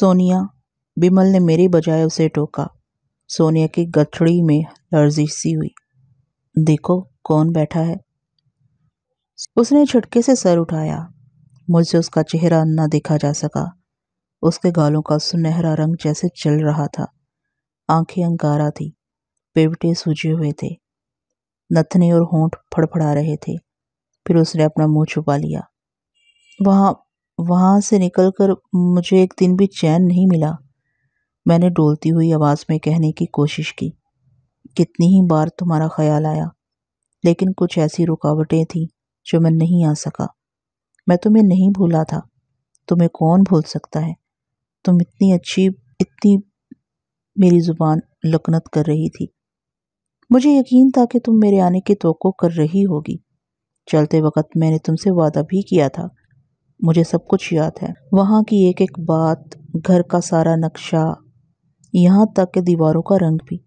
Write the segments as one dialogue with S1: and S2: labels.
S1: सोनिया। बिमल ने मेरी बजाय उसे टोका। सोनिया की गठड़ी में लर्जिश सी हुई। देखो कौन बैठा है। उसने झटके से सर उठाया। मुझसे उसका चेहरा न देखा जा सका। उसके गालों का सुनहरा रंग जैसे चल रहा था। आँखें अंगारा थी। पेवटे सूजे हुए थे। नथने और होंठ फड़फड़ा रहे थे। फिर उसने अपना मुँह छुपा लिया। वहाँ वहाँ से निकलकर मुझे एक दिन भी चैन नहीं मिला। मैंने डोलती हुई आवाज़ में कहने की कोशिश की, कितनी ही बार तुम्हारा ख्याल आया? लेकिन कुछ ऐसी रुकावटें थीं जो मैं नहीं आ सका। मैं तुम्हें नहीं भूला था। तुम्हें कौन भूल सकता है? तुम इतनी अच्छी, इतनी मेरी ज़ुबान लकनत कर रही थी। मुझे यकीन था कि तुम मेरे आने की तो कर रही होगी। चलते वक्त मैंने तुमसे वादा भी किया था मुझे सब कुछ याद है। वहाँ की एक एक बात, घर का सारा नक्शा, यहाँ तक के दीवारों का रंग भी,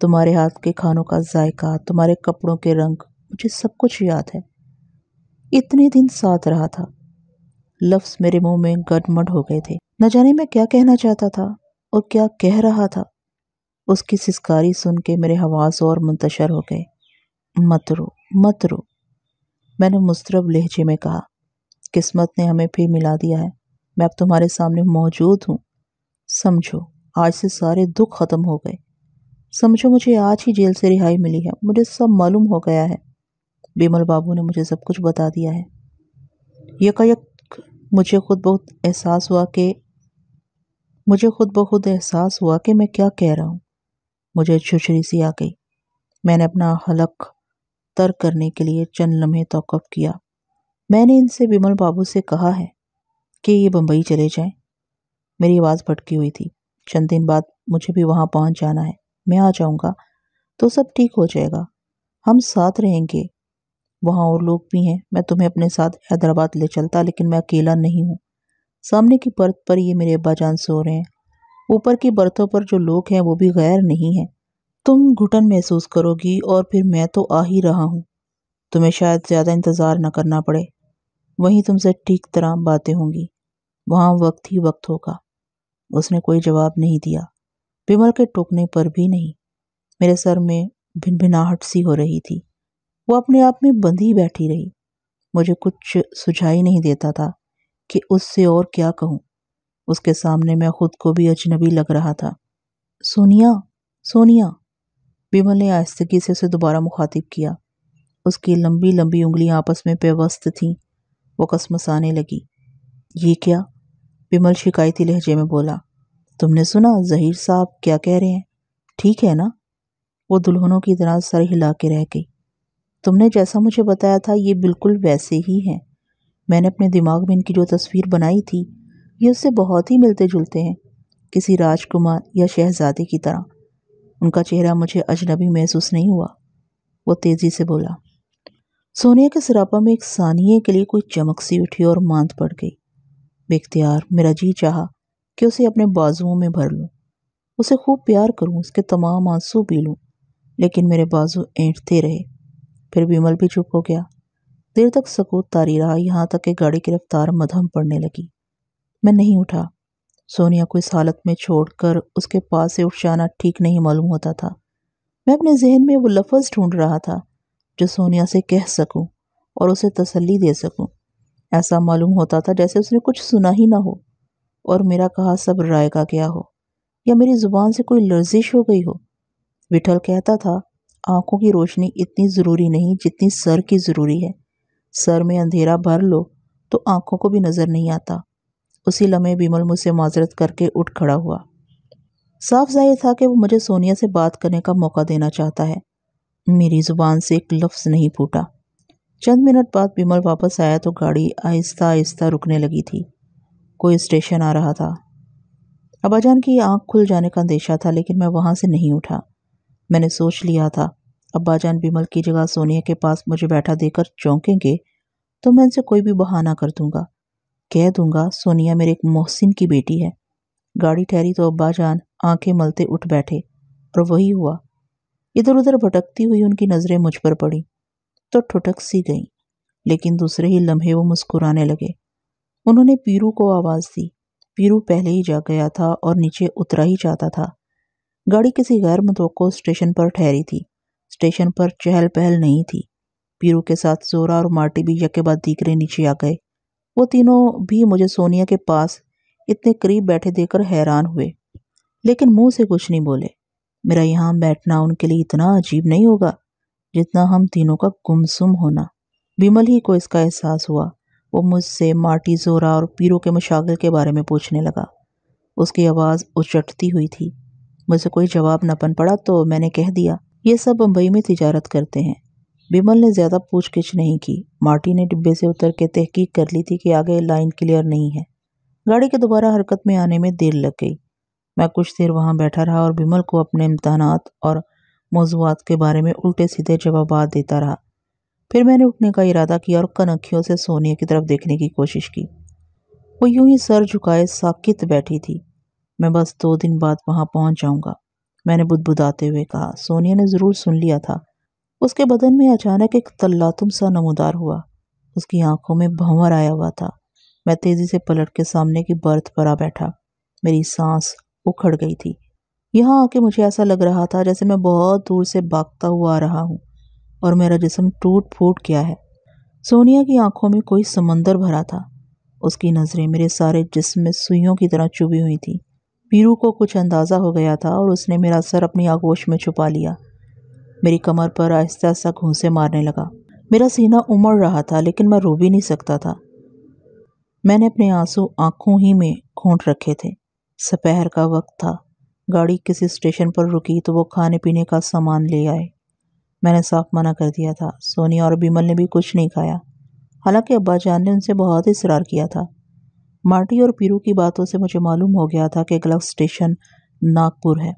S1: तुम्हारे हाथ के खानों का जायका, तुम्हारे कपड़ों के रंग, मुझे सब कुछ याद है। इतने दिन साथ रहा था। लफ्ज़ मेरे मुँह में गडमड हो गए थे। न जाने मैं क्या कहना चाहता था और क्या कह रहा था। उसकी सिस्कारी सुन के मेरे हवास और मुंतशर हो गए। मत रो मत रो, मैंने मुस्तरब लहजे में कहा। किस्मत ने हमें फिर मिला दिया है। मैं अब तुम्हारे सामने मौजूद हूँ। समझो, आज से सारे दुख ख़त्म हो गए। समझो, मुझे आज ही जेल से रिहाई मिली है। मुझे सब मालूम हो गया है। बिमल बाबू ने मुझे सब कुछ बता दिया है। यकायक मुझे खुद बहुत एहसास हुआ कि, मुझे खुद ब खुद एहसास हुआ कि मैं क्या कह रहा हूँ। मुझे छुछरी सी आ गई। मैंने अपना हलक तर्क करने के लिए चंद लम्हे तोक़ किया। मैंने इनसे विमल बाबू से कहा है कि ये बम्बई चले जाएँ। मेरी आवाज़ भटकी हुई थी। चंद दिन बाद मुझे भी वहाँ पहुँच जाना है। मैं आ जाऊँगा। तो सब ठीक हो जाएगा। हम साथ रहेंगे। वहाँ और लोग भी हैं। मैं तुम्हें अपने साथ हैदराबाद ले चलता, लेकिन मैं अकेला नहीं हूँ। सामने की परत पर ये मेरे अब्बा जान सो रहे हैं। ऊपर की बर्थों पर जो लोग हैं, वो भी गैर नहीं हैं। तुम घुटन महसूस करोगी, और फिर मैं तो आ ही रहा हूँ। तुम्हें शायद ज़्यादा इंतज़ार न करना पड़े। वहीं तुमसे ठीक तरह बातें होंगी। वहाँ वक्त ही वक्त होगा। उसने कोई जवाब नहीं दिया। विमल के टोकने पर भी नहीं। मेरे सर में भिनभिनाहट सी हो रही थी। वो अपने आप में बंधी बैठी रही। मुझे कुछ सुझाई नहीं देता था कि उससे और क्या कहूँ। उसके सामने मैं खुद को भी अजनबी लग रहा था। सोनिया सोनिया। विमल ने आहिस्तगी से उसे दोबारा मुखातिब किया। उसकी लंबी लंबी उंगलियाँ आपस में पेवस्त थीं। वो कसमसाने लगी। ये क्या? विमल शिकायती लहजे में बोला। तुमने सुना जहीर साहब क्या कह रहे हैं? ठीक है ना? वो दुल्हनों की तरह सर हिला के रह गई। तुमने जैसा मुझे बताया था, ये बिल्कुल वैसे ही हैं। मैंने अपने दिमाग में इनकी जो तस्वीर बनाई थी, ये उससे बहुत ही मिलते जुलते हैं, किसी राजकुमार या शहजादे की तरह। उनका चेहरा मुझे अजनबी महसूस नहीं हुआ। वो तेज़ी से बोला। सोनिया के सरापा में एक सानिए के लिए कोई चमक सी उठी और मांद पड़ गई। बेख्तियार, मेरा जी चाहा कि उसे अपने बाजुओं में भर लूँ। उसे खूब प्यार करूँ, उसके तमाम आँसू पी लूँ। लेकिन मेरे बाजू ऐंठते रहे। फिर विमल भी चुप हो गया। देर तक सकूत तारी रहा, यहाँ तक कि गाड़ी की रफ्तार मधम पड़ने लगी। मैं नहीं उठा। सोनिया को इस हालत में छोड़कर उसके पास से उठ जाना ठीक नहीं मालूम होता था। मैं अपने जहन में वो लफज ढूंढ रहा था जो सोनिया से कह सकूँ और उसे तसल्ली दे सकूँ। ऐसा मालूम होता था जैसे उसने कुछ सुना ही ना हो। और मेरा कहा सब राय का क्या हो? या मेरी ज़ुबान से कोई लर्जिश हो गई हो? विठल कहता था, आँखों की रोशनी इतनी ज़रूरी नहीं जितनी सर की ज़रूरी है। सर में अंधेरा भर लो तो आँखों को भी नज़र नहीं आता। उसी लम्हे बिमल मुझसे माजरत करके उठ खड़ा हुआ। साफ़ ज़ाहिर था कि वो मुझे सोनिया से बात करने का मौका देना चाहता है। मेरी ज़ुबान से एक लफ्ज़ नहीं फूटा। चंद मिनट बाद बिमल वापस आया तो गाड़ी आहिस्ता आहिस्ता रुकने लगी थी। कोई स्टेशन आ रहा था। अबाजान की आँख खुल जाने का अंदेशा था, लेकिन मैं वहाँ से नहीं उठा। मैंने सोच लिया था अब्बाजान बिमल की जगह सोनिया के पास मुझे बैठा देकर चौंकेंगे तो मैं इनसे कोई भी बहाना कर दूँगा। कह दूँगा, सोनिया मेरे एक मोहसिन की बेटी है। गाड़ी ठहरी तो अब्बाजान आँखें मलते उठ बैठे, और वही हुआ। इधर उधर भटकती हुई उनकी नज़रें मुझ पर पड़ी तो ठुटक सी गई, लेकिन दूसरे ही लम्हे वो मुस्कुराने लगे। उन्होंने पीरू को आवाज़ दी। पीरू पहले ही जा गया था और नीचे उतरा ही चाहता था। गाड़ी किसी गैर मुतवक़ स्टेशन पर ठहरी थी। स्टेशन पर चहल पहल नहीं थी। पीरू के साथ जोरा और मार्टी भी यके बाद दीकरे नीचे आ गए। वो तीनों भी मुझे सोनिया के पास इतने करीब बैठे देखकर हैरान हुए, लेकिन मुँह से कुछ नहीं बोले। मेरा यहाँ बैठना उनके लिए इतना अजीब नहीं होगा जितना हम तीनों का गुमसुम होना। विमल ही को इसका एहसास हुआ। वो मुझसे मार्टी जोरा और पीरों के मशागिल के बारे में पूछने लगा। उसकी आवाज़ उचटती हुई थी। मुझसे कोई जवाब न पन पड़ा तो मैंने कह दिया, ये सब बम्बई में तिजारत करते हैं। विमल ने ज़्यादा पूछगिछ नहीं की। मार्टी ने डिब्बे से उतर के तहकीक कर ली थी कि आगे लाइन क्लियर नहीं है। गाड़ी के दोबारा हरकत में आने में देर लग गई। मैं कुछ देर वहाँ बैठा रहा और बिमल को अपने इम्तहान और मौजूद के बारे में उल्टे सीधे जवाब देता रहा। फिर मैंने उठने का इरादा किया और कनखियों से सोनिया की तरफ़ देखने की कोशिश की। वो यूँ ही सर झुकाए साकित बैठी थी। मैं बस दो दिन बाद वहाँ पहुँच जाऊँगा, मैंने बुदबुदाते हुए कहा। सोनिया ने ज़रूर सुन लिया था। उसके बदन में अचानक एक तल्लातुम सा नमोदार हुआ। उसकी आँखों में भंवर आया हुआ था। मैं तेज़ी से पलट के सामने की बर्थ पर आ बैठा। मेरी सांस उखड़ गई थी। यहाँ आके मुझे ऐसा लग रहा था जैसे मैं बहुत दूर से भागता हुआ आ रहा हूँ और मेरा जिसम टूट फूट गया है। सोनिया की आँखों में कोई समंदर भरा था। उसकी नज़रें मेरे सारे जिस्म में सुइयों की तरह चुभी हुई थी। पीरू को कुछ अंदाज़ा हो गया था और उसने मेरा सर अपनी आगोश में छुपा लिया। मेरी कमर पर आहिस्ता आहिस्ता घूंसे मारने लगा। मेरा सीना उमड़ रहा था, लेकिन मैं रो भी नहीं सकता था। मैंने अपने आँसू आँखों ही में घोंट रखे थे। सपहर का वक्त था। गाड़ी किसी स्टेशन पर रुकी तो वो खाने पीने का सामान ले आए। मैंने साफ़ मना कर दिया था। सोनिया और बिमल ने भी कुछ नहीं खाया। हालाँकि अब्बा जान ने उनसे बहुत इसरार किया था। मार्टी और पीरू की बातों से मुझे मालूम हो गया था कि अगला स्टेशन नागपुर है।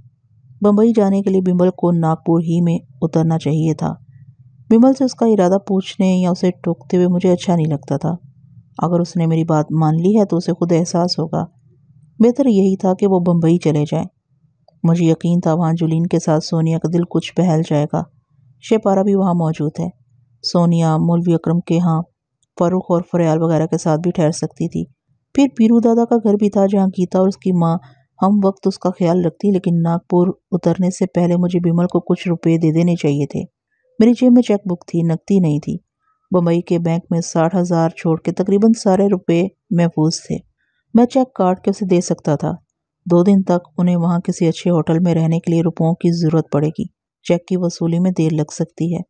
S1: बम्बई जाने के लिए बिमल को नागपुर ही में उतरना चाहिए था। बिमल से उसका इरादा पूछने या उसे टोकते हुए मुझे अच्छा नहीं लगता था। अगर उसने मेरी बात मान ली है तो उसे खुद एहसास होगा। बेहतर यही था कि वो बम्बई चले जाएँ। मुझे यकीन था वहाँ जुलीन के साथ सोनिया का दिल कुछ बहल जाएगा। शेपारा भी वहाँ मौजूद है। सोनिया, मौलवी अक्रम के यहाँ फ़ारूक और फरयाल वगैरह के साथ भी ठहर सकती थी। फिर पीरू दादा का घर भी था जहाँ गीता और उसकी माँ, हम वक्त उसका ख्याल रखती लेकिन नागपुर उतरने से पहले मुझे बिमल को कुछ रुपए दे देने चाहिए थे। मेरी जेब में चेक बुक थी, नकदी नहीं थी। बम्बई के बैंक में साठ हज़ार छोड़ के तकरीबन सारे रुपए महफूज थे। मैं चेक काट के उसे दे सकता था? दो दिन तक उन्हें वहाँ किसी अच्छे होटल में रहने के लिए रुपयों की ज़रूरत पड़ेगी। चेक की वसूली में देर लग सकती है।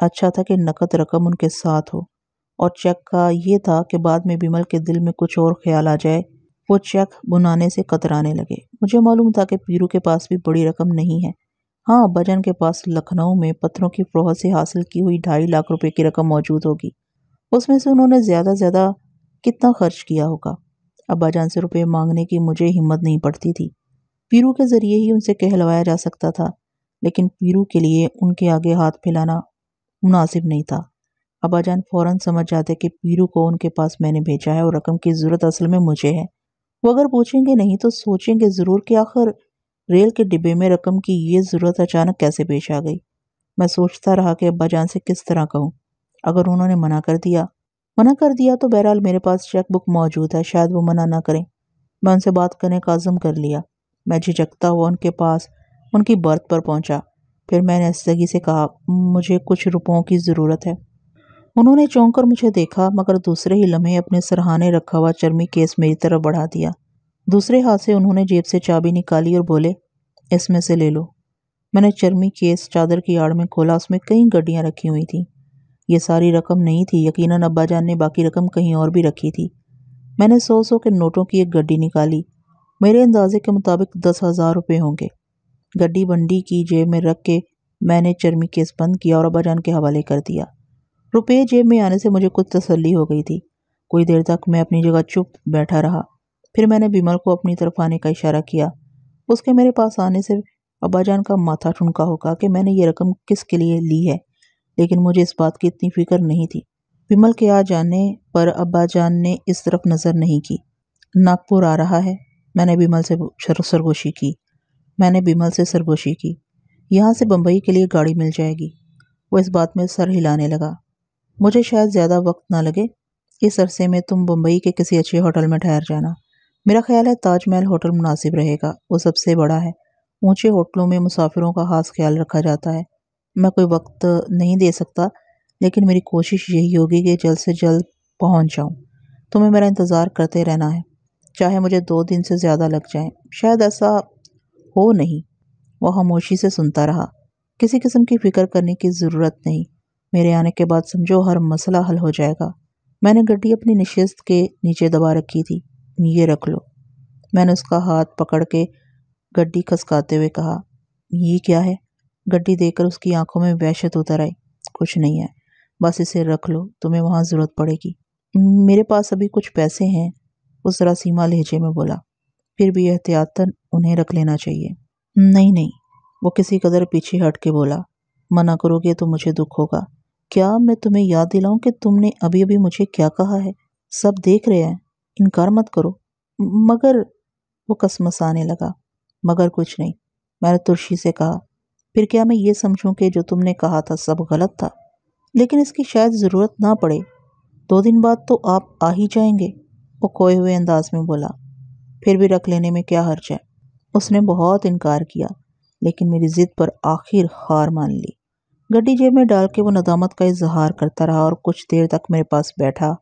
S1: अच्छा था कि नकद रकम उनके साथ हो। और चेक का ये था कि बाद में बिमल के दिल में कुछ और ख्याल आ जाए। वो चेक बुनाने से कतराने लगे। मुझे मालूम था कि पीरू के पास भी बड़ी रकम नहीं है। हाँ अब्बाजान के पास लखनऊ में पत्थरों की फ्रोह से हासिल की हुई ढाई लाख रुपए की रकम मौजूद होगी। उसमें से उन्होंने ज़्यादा ज़्यादा कितना खर्च किया होगा? अब्बाजान से रुपये मांगने की मुझे हिम्मत नहीं पड़ती थी। पीरू के ज़रिए ही उनसे कहलवाया जा सकता था, लेकिन पीरू के लिए उनके आगे हाथ फैलाना मुनासिब नहीं था। अब्बाजान फ़ौरन समझ जाते कि पीरू को उनके पास मैंने भेजा है और रकम की ज़रूरत असल में मुझे है। वो अगर पूछेंगे नहीं तो सोचेंगे ज़रूर कि आखिर रेल के डिब्बे में रकम की ये ज़रूरत अचानक कैसे पेश आ गई। मैं सोचता रहा कि अब्बाजान से किस तरह कहूँ। अगर उन्होंने मना कर दिया मना कर दिया तो बहरहाल मेरे पास चेक बुक मौजूद है, शायद वो मना ना करें। मैं उनसे बात करने का आज़म कर लिया। मैं झिझकता हुआ उनके पास, उनकी बर्थ पर पहुँचा। फिर मैंने जगी से कहा, मुझे कुछ रुपयों की ज़रूरत है। उन्होंने चौंक कर मुझे देखा, मगर दूसरे ही लम्हे अपने सरहाने रखा हुआ चर्मी केस मेरी तरफ़ बढ़ा दिया। दूसरे हाथ से उन्होंने जेब से चाबी निकाली और बोले, इसमें से ले लो। मैंने चर्मी केस चादर की आड़ में खोला, उसमें कई गड्डियाँ रखी हुई थी। ये सारी रकम नहीं थी, यकीनन अब्बाजान ने बाकी रकम कहीं और भी रखी थी। मैंने सौ सौ के नोटों की एक गड्डी निकाली। मेरे अंदाजे के मुताबिक दस हज़ार रुपये होंगे। गड्डी बंडी की जेब में रख के मैंने चर्मी केस बंद किया और अब्बाजान के हवाले कर दिया। रुपये जेब में आने से मुझे कुछ तसल्ली हो गई थी। कोई देर तक मैं अपनी जगह चुप बैठा रहा। फिर मैंने बिमल को अपनी तरफ़ आने का इशारा किया। उसके मेरे पास आने से अब्बाजान का माथा ठुनका होगा कि मैंने ये रकम किसके लिए ली है? लेकिन मुझे इस बात की इतनी फ़िक्र नहीं थी। विमल के आ जाने पर अब्बा जान ने इस तरफ़ नज़र नहीं की। नागपुर आ रहा है। मैंने बिमल से सरगोशी की। मैंने बिमल से सरगोशी की। यहाँ से बम्बई के लिए गाड़ी मिल जाएगी। वो इस बात में सर हिलाने लगा। मुझे शायद ज़्यादा वक्त ना लगे इस अरसे में तुम बम्बई के किसी अच्छे होटल में ठहर जाना। मेरा ख्याल है ताजमहल होटल मुनासिब रहेगा। वो सबसे बड़ा है। ऊँचे होटलों में मुसाफिरों का खास ख्याल रखा जाता है। मैं कोई वक्त नहीं दे सकता, लेकिन मेरी कोशिश यही होगी कि जल्द से जल्द पहुँच जाऊँ। तुम्हें मेरा इंतज़ार करते रहना है, चाहे मुझे दो दिन से ज़्यादा लग जाए। शायद ऐसा हो नहीं। वह खामोशी से सुनता रहा। किसी किस्म की फ़िक्र करने की ज़रूरत नहीं। मेरे आने के बाद समझो हर मसला हल हो जाएगा। मैंने गड्डी अपनी निशस्त के नीचे दबा रखी थी। ये रख लो। मैंने उसका हाथ पकड़ के गड्डी खसकाते हुए कहा, ये क्या है? गड्डी देखकर उसकी आँखों में वहशत उतर आई। कुछ नहीं है, बस इसे रख लो, तुम्हें वहाँ ज़रूरत पड़ेगी। मेरे पास अभी कुछ पैसे हैं, उस जरा सीमा लहजे में बोला। फिर भी एहतियातन उन्हें रख लेना चाहिए। नहीं नहीं, वो किसी कदर पीछे हट के बोला। मना करोगे तो मुझे दुख होगा। क्या मैं तुम्हें याद दिलाऊं कि तुमने अभी अभी मुझे क्या कहा है? सब देख रहे हैं, इनकार मत करो। मगर, वो कसमसाने लगा। मगर कुछ नहीं, मैंने तुर्शी से कहा फिर क्या मैं ये समझूं कि जो तुमने कहा था सब गलत था? लेकिन इसकी शायद ज़रूरत ना पड़े। दो दिन बाद तो आप आ ही जाएँगे, वो खोए हुए अंदाज में बोला। फिर भी रख लेने में क्या हर्ज है? उसने बहुत इनकार किया, लेकिन मेरी ज़िद पर आखिर हार मान ली। गड्डी जेब में डाल के वो नदामत का इजहार करता रहा और कुछ देर तक मेरे पास बैठा,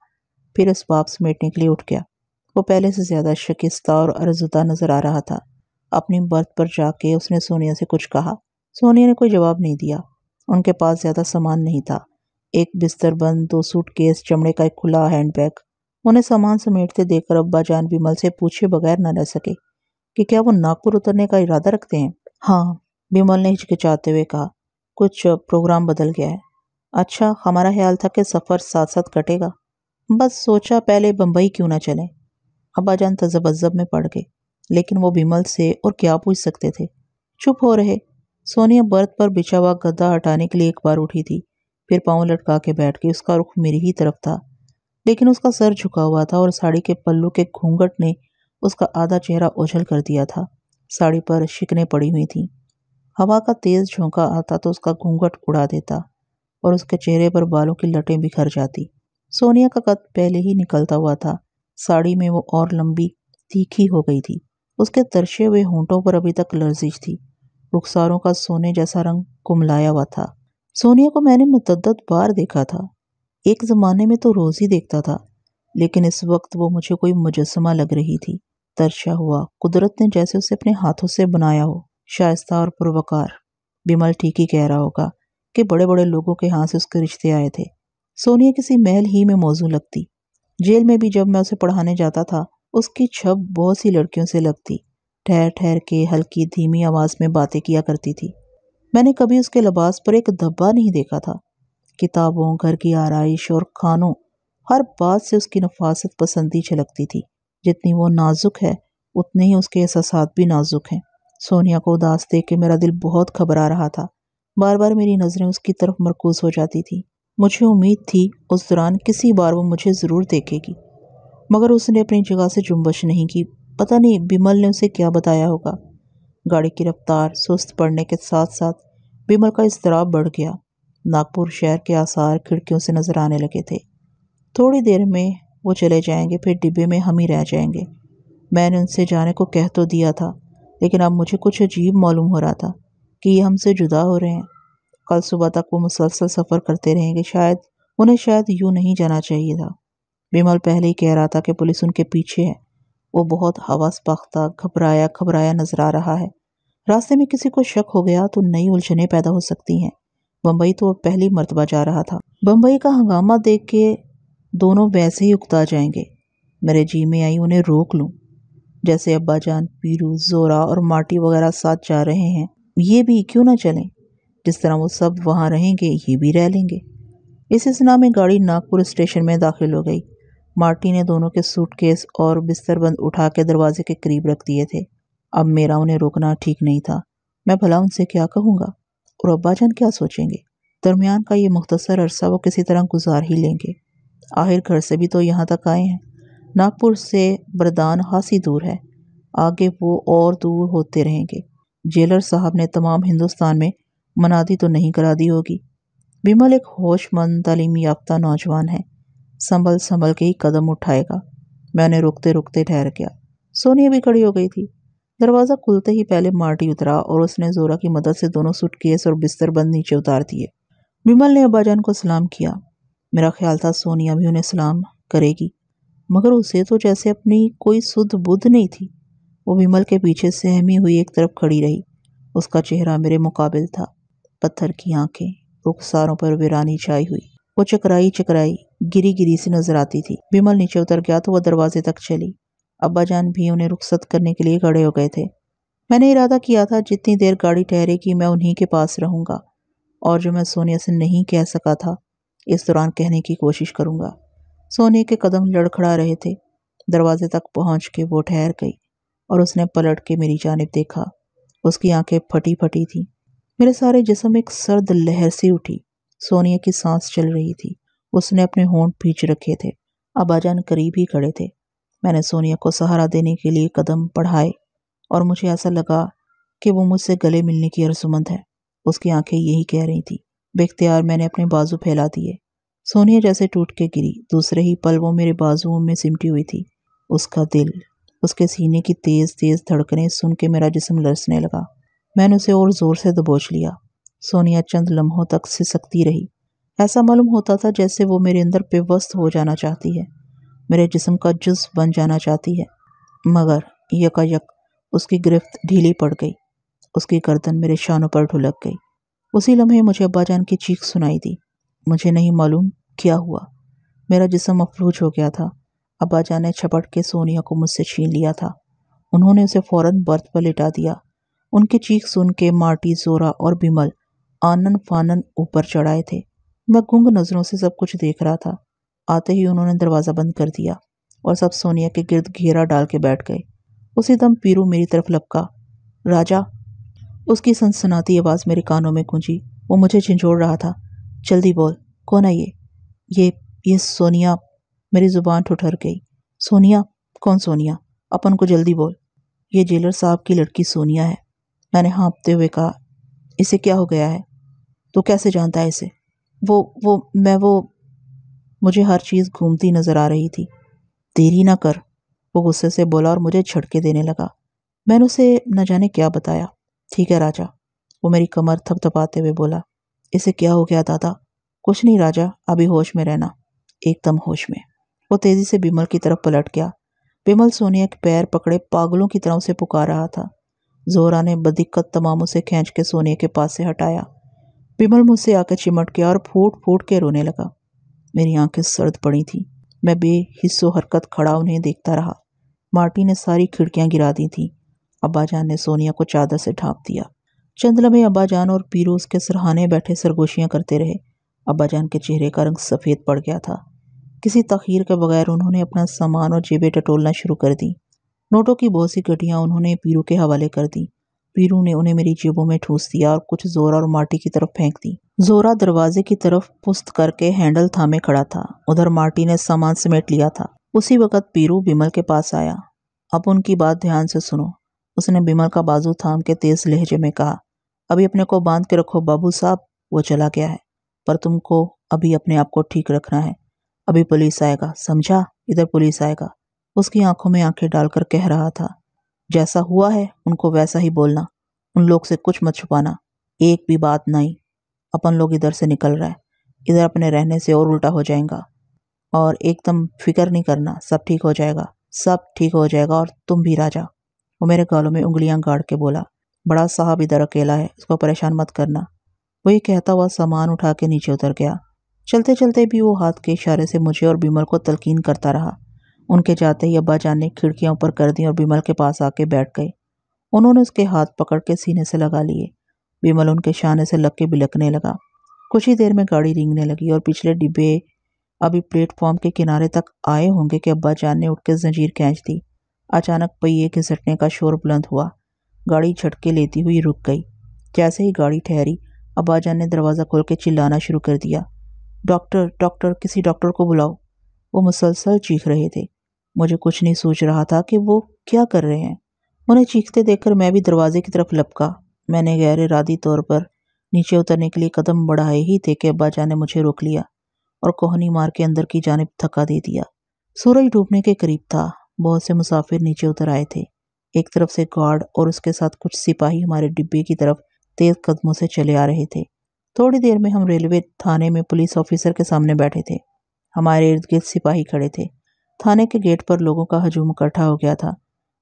S1: फिर इस बाप समेटने के लिए उठ गया। वो पहले से ज़्यादा शकिस्ता और अर्जुदा नज़र आ रहा था। अपनी बर्थ पर जाके उसने सोनिया से कुछ कहा। सोनिया ने कोई जवाब नहीं दिया। उनके पास ज़्यादा सामान नहीं था। एक बिस्तर बंद, दो सूट केस चमड़े का एक खुला हैंड बैग उन्हें सामान समेटते देखकर अब्बा जान विमल से पूछे बगैर न रह सके कि क्या वो नागपुर उतरने का इरादा रखते हैं? हाँ विमल ने हिचकिचाते हुए कहा। कुछ प्रोग्राम बदल गया है। अच्छा हमारा ख्याल था कि सफ़र साथ साथ कटेगा। बस सोचा पहले बम्बई क्यों ना चलें। अब्बा अब्बाजान तजबजब में पड़ गए। लेकिन वो बिमल से और क्या पूछ सकते थे? चुप हो रहे। सोनिया बर्थ पर बिछा हुआ गद्दा हटाने के लिए एक बार उठी थी, फिर पाँव लटका के बैठ गई। उसका रुख मेरी ही तरफ़ था, लेकिन उसका सर झुका हुआ था और साड़ी के पल्लू के घूंघट ने उसका आधा चेहरा ओझल कर दिया था। साड़ी पर शिकने पड़ी हुई थी। हवा का तेज झोंका आता तो उसका घूंघट उड़ा देता और उसके चेहरे पर बालों की लटें बिखर जाती। सोनिया का कद पहले ही निकलता हुआ था। साड़ी में वो और लंबी, तीखी हो गई थी। उसके तरशे हुए होंठों पर अभी तक लर्जिश थी। रुखसारों का सोने जैसा रंग कुमलाया हुआ था। सोनिया को मैंने मुतद बार देखा था। एक ज़माने में तो रोज़ ही देखता था, लेकिन इस वक्त वो मुझे कोई मुजस्मा लग रही थी। तरशा हुआ, कुदरत ने जैसे उसे अपने हाथों से बनाया हो शाइस्ता और पुरवकार। बिमल ठीक ही कह रहा होगा कि बड़े बड़े लोगों के हाथ से उसके रिश्ते आए थे। सोनिया किसी महल ही में मौजू लगती। जेल में भी जब मैं उसे पढ़ाने जाता था, उसकी छब बहुत सी लड़कियों से लगती। ठहर ठहर के हल्की धीमी आवाज़ में बातें किया करती थी। मैंने कभी उसके लिबास पर एक धब्बा नहीं देखा था। किताबों, घर की आरइश और खानों, हर बात से उसकी नफासत पसंदी छलकती थी। जितनी वो नाजुक है, उतने ही उसके एहसास भी नाजुक हैं। सोनिया को उदास देख के मेरा दिल बहुत घबरा रहा था। बार बार मेरी नज़रें उसकी तरफ़ मरकूज हो जाती थी। मुझे उम्मीद थी उस दौरान किसी बार वो मुझे ज़रूर देखेगी। मगर उसने अपनी जगह से जुम्बश नहीं की। पता नहीं, बिमल ने उसे क्या बताया होगा। गाड़ी की रफ्तार सुस्त पड़ने के साथ साथ बिमल का इसतराब बढ़ गया। नागपुर शहर के आसार खिड़कियों से नज़र आने लगे थे। थोड़ी देर में वो चले जाएँगे, फिर डिब्बे में हम ही रह जाएँगे। मैंने उनसे जाने को कह तो दिया था, लेकिन अब मुझे कुछ अजीब मालूम हो रहा था कि ये हमसे जुदा हो रहे हैं। कल सुबह तक वो मुसलसल सफ़र करते रहेंगे, शायद उन्हें शायद यूँ नहीं जाना चाहिए था। बिमल पहले ही कह रहा था कि पुलिस उनके पीछे है। वो बहुत हवास पख्ता घबराया घबराया नज़र आ रहा है। रास्ते में किसी को शक हो गया तो नई उलझने पैदा हो सकती हैं। बम्बई तो पहली मरतबा जा रहा था। बम्बई का हंगामा देख के दोनों वैसे ही उकता जाएँगे। मेरे जी में आई उन्हें रोक लूँ। जैसे अब्बा जान पीरू, जोरा और माटी वगैरह साथ जा रहे हैं। ये भी क्यों ना चलें? जिस तरह वो सब वहाँ रहेंगे, ये भी रह लेंगे। इस सिलसिला में गाड़ी नागपुर स्टेशन में दाखिल हो गई। मार्टी ने दोनों के सूटकेस और बिस्तरबंद उठा के दरवाजे के करीब रख दिए थे। अब मेरा उन्हें रोकना ठीक नहीं था। मैं भला उनसे क्या कहूँगा? और अब्बा जान क्या सोचेंगे? दरमियान का ये मुख्तसर अरसा वो किसी तरह गुजार ही लेंगे। आखिर घर से भी तो यहाँ तक आए हैं। नागपुर से बरदान हासी दूर है। आगे वो और दूर होते रहेंगे। जेलर साहब ने तमाम हिंदुस्तान में मनादी तो नहीं करा दी होगी। बिमल एक होशमंद, तालीमी याफ्ता नौजवान है। संभल संभल के ही कदम उठाएगा। मैं उन्हें रुकते रुकते ठहर गया। सोनिया भी खड़ी हो गई थी। दरवाज़ा खुलते ही पहले मार्टी उतरा और उसने जोरा की मदद से दोनों सूटकेस और बिस्तर बंद नीचे उतार दिए। विमल ने अब्बाजान को सलाम किया। मेरा ख्याल था सोनिया भी उन्हें सलाम करेगी। मगर उसे तो जैसे अपनी कोई शुद्ध बुद्ध नहीं थी। वो विमल के पीछे सहमी हुई एक तरफ़ खड़ी रही। उसका चेहरा मेरे मुकाबिल था। पत्थर की आँखें, रुखसारों पर वीरानी छाई हुई। वो चकराई चकराई गिरी गिरी सी नज़र आती थी। बिमल नीचे उतर गया तो वह दरवाजे तक चली। अब्बा जान भी उन्हें रुखसत करने के लिए खड़े हो गए थे। मैंने इरादा किया था जितनी देर गाड़ी ठहरेगी मैं उन्हीं के पास रहूँगा और जो मैं सोनिया से नहीं कह सका था, इस दौरान कहने की कोशिश करूँगा। सोनिया के कदम लड़खड़ा रहे थे। दरवाजे तक पहुँच के वो ठहर गई और उसने पलट के मेरी जानब देखा। उसकी आँखें फटी फटी थी। मेरे सारे जिसम एक सर्द लहर सी उठी। सोनिया की सांस चल रही थी। उसने अपने होंठ भींच रखे थे। अबाजान करीब ही खड़े थे। मैंने सोनिया को सहारा देने के लिए कदम बढ़ाए और मुझे ऐसा लगा कि वो मुझसे गले मिलने की अरसुमंद है। उसकी आँखें यही कह रही थी, बेख्तियार, मैंने अपने बाजू फैला दिए। सोनिया जैसे टूट के गिरी। दूसरे ही पल वो मेरे बाजुओं में सिमटी हुई थी। उसका दिल, उसके सीने की तेज तेज धड़कने सुन के मेरा जिसम लरसने लगा। मैंने उसे और ज़ोर से दबोच लिया। सोनिया चंद लम्हों तक सिसकती रही। ऐसा मालूम होता था जैसे वो मेरे अंदर बेवस्त हो जाना चाहती है, मेरे जिस्म का जुज बन जाना चाहती है। मगर यकायक उसकी गिरफ्त ढीली पड़ गई, उसकी गर्दन मेरे शानों पर ढुलक गई। उसी लम्हे मुझे अब्बाजान की चीख सुनाई दी। मुझे नहीं मालूम क्या हुआ। मेरा जिसम अफलूज हो गया था। अब्बाजान ने छपट के सोनिया को मुझसे छीन लिया था। उन्होंने उसे फ़ौरन बर्थ पर लिटा दिया। उनकी चीख सुन के मार्टी, जोरा और बिमल आनन फानन ऊपर चढ़ाए थे। मैं गुंग नज़रों से सब कुछ देख रहा था। आते ही उन्होंने दरवाज़ा बंद कर दिया और सब सोनिया के गिर्द घेरा डाल के बैठ गए। उसी दम पीरू मेरी तरफ़ लपका। राजा, उसकी सनसनाती आवाज़ मेरे कानों में गूंजी। वो मुझे झिझोड़ रहा था। जल्दी बोल, कौन है ये? ये ये सोनिया मेरी ज़ुबान ठुठर गई। सोनिया? कौन सोनिया? अपन को जल्दी बोल। ये जेलर साहब की लड़की सोनिया है। मैंने हाँपते हुए कहा, इसे क्या हो गया है? तो कैसे जानता है इसे? वो वो, मैं वो, मुझे हर चीज़ घूमती नज़र आ रही थी। देरी ना कर, वो गुस्से से बोला और मुझे झटके देने लगा। मैंने उसे न जाने क्या बताया। ठीक है राजा, वो मेरी कमर थपथपाते हुए बोला। इसे क्या हो गया दादा? कुछ नहीं राजा, अभी होश में रहना। एकदम होश में। वो तेज़ी से बिमल की तरफ़ पलट गया। बिमल सोनिया के पैर पकड़े पागलों की तरह उसे पुकार रहा था। जोरा ने बदिक्कत तमाम उसे खींच के सोनिया के पास से हटाया। बिमल मुझसे आकर चिमट गया और फूट फूट के रोने लगा। मेरी आँखें सर्द पड़ी थी। मैं बेहिस्सो हरकत खड़ा उन्हें देखता रहा। मार्टी ने सारी खिड़कियाँ गिरा दी थी। अब्बाजान ने सोनिया को चादर से ढांप दिया। चंद अब्बाजान और पीरू उसके सरहाने बैठे सरगोशियाँ करते रहे। अब्बाजान के चेहरे का रंग सफ़ेद पड़ गया था। किसी तखीर के बगैर उन्होंने अपना सामान और जेबें टटोलना शुरू कर दी। नोटों की बहुत सी गड्डियाँ उन्होंने पीरू के हवाले कर दी। पीरू ने उन्हें मेरी जेबों में ठूस दिया और कुछ जोरा और माटी की तरफ़ फेंक दी। जोरा दरवाजे की तरफ़ पुस्त करके हैंडल थामे खड़ा था। उधर माटी ने सामान समेट लिया था। उसी वक्त पीरू बिमल के पास आया। अब उनकी बात ध्यान से सुनो। उसने बिमल का बाजू थाम के तेज लहजे में कहा, अभी अपने को बाँध के रखो बाबू साहब, वो चला गया है। पर तुमको अभी अपने आप को ठीक रखना है। अभी पुलिस आएगा, समझा? इधर पुलिस आएगा। उसकी आँखों में आँखें डालकर कह रहा था। जैसा हुआ है, उनको वैसा ही बोलना। उन लोग से कुछ मत छुपाना। एक भी बात नहीं। अपन लोग इधर से निकल रहे इधर अपने रहने से और उल्टा हो जाएगा। और एकदम फ़िक्र नहीं करना। सब ठीक हो जाएगा। सब ठीक हो जाएगा और तुम भी राजा। वो मेरे गालों में उंगलियाँ गाड़ के बोला, बड़ा साहब इधर अकेला है। उसको परेशान मत करना। वो ये कहता हुआ सामान उठा के नीचे उतर गया। चलते चलते भी वो हाथ के इशारे से मुझे और बिमल को तलकीन करता रहा। उनके जाते ही अब्बा जान ने खिड़कियाँ ऊपर कर दी और बिमल के पास आके बैठ गए उन्होंने उसके हाथ पकड़ के सीने से लगा लिए। बिमल उनके शाने से लग के बिलकने लगा। कुछ ही देर में गाड़ी रिंगने लगी और पिछले डिब्बे, अभी प्लेटफॉर्म के किनारे तक आए होंगे कि अब्बा जान ने उठ के जंजीर खींच दी। अचानक पहिए घिसटने का शोर बुलंद हुआ। गाड़ी झटके लेती हुई रुक गई। जैसे ही गाड़ी ठहरी, अब्बा जान ने दरवाज़ा खोल के चिल्लाना शुरू कर दिया। डॉक्टर डॉक्टर, किसी डॉक्टर को बुलाओ। वो मुसलसल चीख रहे थे। मुझे कुछ नहीं सोच रहा था कि वो क्या कर रहे हैं। उन्हें चीखते देखकर मैं भी दरवाजे की तरफ़ लपका। मैंने गैर इरादी तौर पर नीचे उतरने के लिए कदम बढ़ाए ही थे कि अब्बा जान ने मुझे रोक लिया और कोहनी मार के अंदर की जानब थका दे दिया। सूरज डूबने के करीब था। बहुत से मुसाफिर नीचे उतर आए थे। एक तरफ़ से गार्ड और उसके साथ कुछ सिपाही हमारे डिब्बे की तरफ़ तेज कदमों से चले आ रहे थे। थोड़ी देर में हम रेलवे थाने में पुलिस ऑफिसर के सामने बैठे थे। हमारे इर्द गिर्द सिपाही खड़े थे। थाने के गेट पर लोगों का हजूम इकट्ठा हो गया था।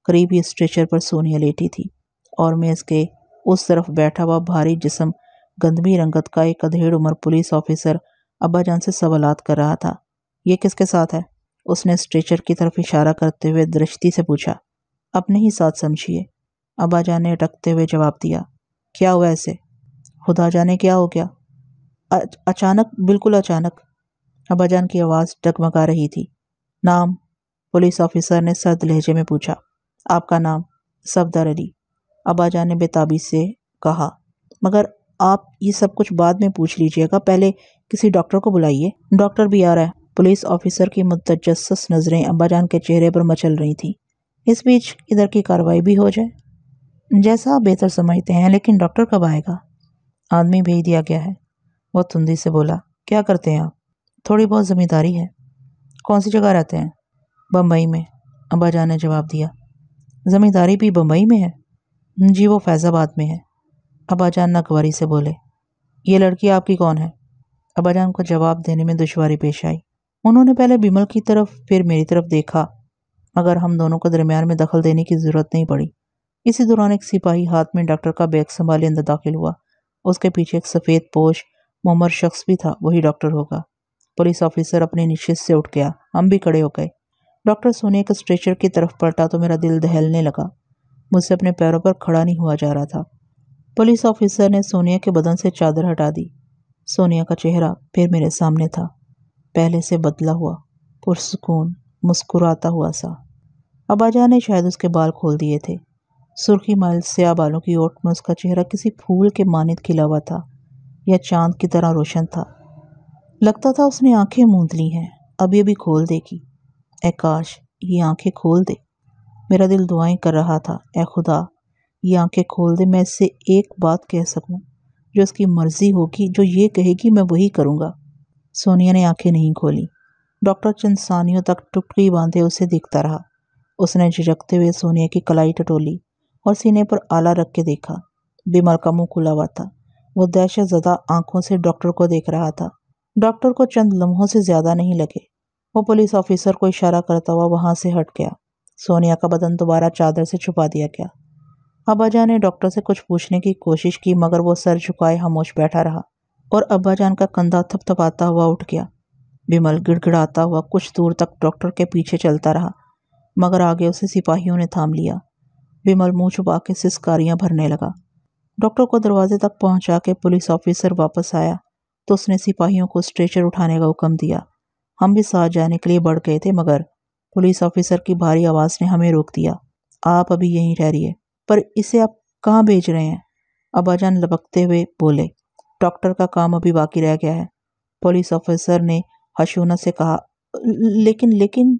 S1: करीब ही स्ट्रेचर पर सोनिया लेटी थी और मैं इसके उस तरफ़ बैठा हुआ भारी जिसम, गंदमी रंगत का एक अधेड़ उम्र पुलिस ऑफिसर अब्बा जान से सवालात कर रहा था। ये किसके साथ है? उसने स्ट्रेचर की तरफ़ इशारा करते हुए दृष्टि से पूछा। अपने ही साथ समझिए। अब्बा जान ने अटकते हुए जवाब दिया। क्या हुआ ऐसे? खुदा जाने क्या हो गया? अचानक, बिल्कुल अचानक। अब्बा जान की आवाज़ डगमगा रही थी। नाम, पुलिस ऑफिसर ने सर्द लहजे में पूछा। आपका नाम? सफदर अली। अब्बा जान ने बेताबी से कहा, मगर आप ये सब कुछ बाद में पूछ लीजिएगा। पहले किसी डॉक्टर को बुलाइए। डॉक्टर भी आ रहा है। पुलिस ऑफिसर की मुतजस नज़रें अब्बाजान के चेहरे पर मचल रही थी। इस बीच इधर की कार्रवाई भी हो जाए। जैसा आप बेहतर समझते हैं, लेकिन डॉक्टर कब आएगा? आदमी भेज दिया गया है। वो तुंदी से बोला, क्या करते हैं आप? थोड़ी बहुत ज़िम्मेदारी है। कौन सी जगह रहते हैं? बम्बई में। अब्बाजान ने जवाब दिया। ज़मींदारी भी बम्बई में है। जी, वो फैज़ाबाद में है। अब्बाजान नकवारी से बोले, ये लड़की आपकी कौन है? अब्बाजान को जवाब देने में दुशारी पेश आई। उन्होंने पहले बिमल की तरफ़, फिर मेरी तरफ़ देखा, मगर हम दोनों को दरमियान में दखल देने की ज़रूरत नहीं पड़ी। इसी दौरान एक सिपाही हाथ में डॉक्टर का बैग संभाले अंदर दाखिल हुआ। उसके पीछे एक सफ़ेद पोश मुमर शख्स भी था, वही डॉक्टर होगा। पुलिस ऑफिसर अपने निश्चित से उठ गया। हम भी खड़े हो गए। डॉक्टर सोनिया के स्ट्रेचर की तरफ़ पलटा तो मेरा दिल दहलने लगा। मुझसे अपने पैरों पर खड़ा नहीं हुआ जा रहा था। पुलिस ऑफिसर ने सोनिया के बदन से चादर हटा दी। सोनिया का चेहरा फिर मेरे सामने था। पहले से बदला हुआ, पुरसकून, मुस्कुराता हुआ सा। अबाजा ने शायद उसके बाल खोल दिए थे। सुर्खी माइल स्या बालों की ओट में उसका चेहरा किसी फूल के मानित खिला हुआ था। या चाँद की तरह रोशन था। लगता था उसने आँखें मूंद ली हैं। अभी अभी खोल देगी। ए काश, ये आँखें खोल दे। मेरा दिल दुआएँ कर रहा था ए खुदा, ये आँखें खोल दे, मैं इससे एक बात कह सकूँ, जो उसकी मर्ज़ी होगी, जो ये कहेगी, मैं वही करूँगा। सोनिया ने आँखें नहीं खोली। डॉक्टर चंद सानियों तक टुकड़ी बांधे उसे दिखता रहा। उसने झिझकते हुए सोनिया की कलाई टटोली और सीने पर आला रख के देखा। बीमार का मुँह खुला हुआ था। वो दहशत ज़दा आँखों से डॉक्टर को देख रहा था। डॉक्टर को चंद लम्हों से ज़्यादा नहीं लगे। वो पुलिस ऑफिसर को इशारा करता हुआ वहाँ से हट गया। सोनिया का बदन दोबारा चादर से छुपा दिया गया। अब्बाजान ने डॉक्टर से कुछ पूछने की कोशिश की, मगर वो सर झुकाए खामोश बैठा रहा और अब्बाजान का कंधा थपथपाता हुआ उठ गया। विमल गिड़गिड़ाता हुआ कुछ दूर तक डॉक्टर के पीछे चलता रहा, मगर आगे उसे सिपाहियों ने थाम लिया। विमल मुँह छुपा के सिस्कारियाँ भरने लगा। डॉक्टर को दरवाजे तक पहुँचा के पुलिस ऑफिसर वापस आया। तो उसने सिपाहियों को स्ट्रेचर उठाने का हुक्म दिया। हम भी साथ जाने के लिए बढ़ गए थे, मगर पुलिस ऑफिसर की भारी आवाज़ ने हमें रोक दिया। आप अभी यहीं ठहरिए। पर इसे आप कहाँ भेज रहे हैं? अबाजान लपकते हुए बोले, डॉक्टर का काम अभी बाकी रह गया है। पुलिस ऑफिसर ने हशूना से कहा, लेकिन लेकिन,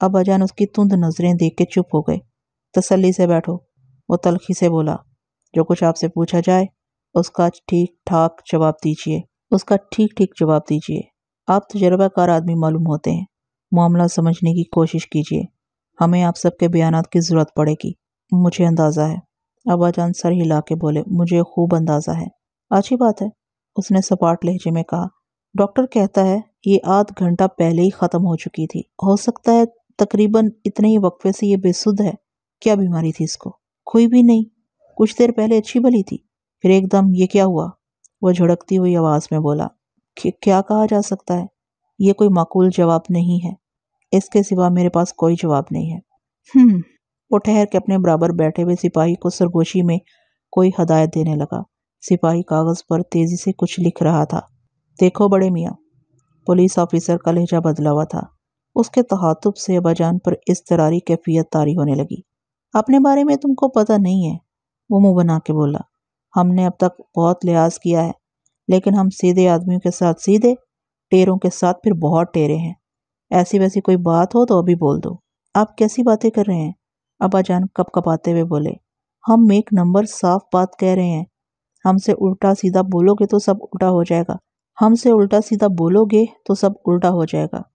S1: अबाजान उसकी तुंद नज़रें देख के चुप हो गए। तसल्ली से बैठो, वो तलखी से बोला, जो कुछ आपसे पूछा जाए, उसका ठीक ठाक जवाब दीजिए। उसका ठीक ठीक जवाब दीजिए। आप तजर्बाकार आदमी मालूम होते हैं। मामला समझने की कोशिश कीजिए। हमें आप सबके बयान की ज़रूरत पड़ेगी। मुझे अंदाज़ा है। अबाजान सर हिला के बोले, मुझे खूब अंदाज़ा है। अच्छी बात है। उसने सपाट लहजे में कहा, डॉक्टर कहता है, ये आध घंटा पहले ही ख़त्म हो चुकी थी। हो सकता है तकरीबन इतने ही वक्फे से ये बेसुध है। क्या बीमारी थी इसको? कोई भी नहीं। कुछ देर पहले अच्छी भली थी। फिर एकदम ये क्या हुआ? वो झड़कती हुई आवाज़ में बोला क्या कहा जा सकता है? ये कोई माकूल जवाब नहीं है। इसके सिवा मेरे पास कोई जवाब नहीं है। हम्म। वो ठहर के अपने बराबर बैठे हुए सिपाही को सरगोशी में कोई हदायत देने लगा। सिपाही कागज़ पर तेज़ी से कुछ लिख रहा था। देखो बड़े मियाँ, पुलिस ऑफिसर का लहजा बदला हुआ था। उसके तहातुब से अबाजान पर इस तरारी कैफियत तारी होने लगी। अपने बारे में तुमको पता नहीं है? वो मुँह बना के बोला हमने अब तक बहुत लिहाज किया है। लेकिन हम सीधे आदमियों के साथ सीधे टेरों के साथ फिर बहुत टेरे हैं। ऐसी वैसी कोई बात हो तो अभी बोल दो। आप कैसी बातें कर रहे हैं? अबाजान कप कपाते हुए बोले। हम एक नंबर साफ़ बात कह रहे हैं। हमसे उल्टा सीधा बोलोगे तो सब उल्टा हो जाएगा। हमसे उल्टा सीधा बोलोगे तो सब उल्टा हो जाएगा।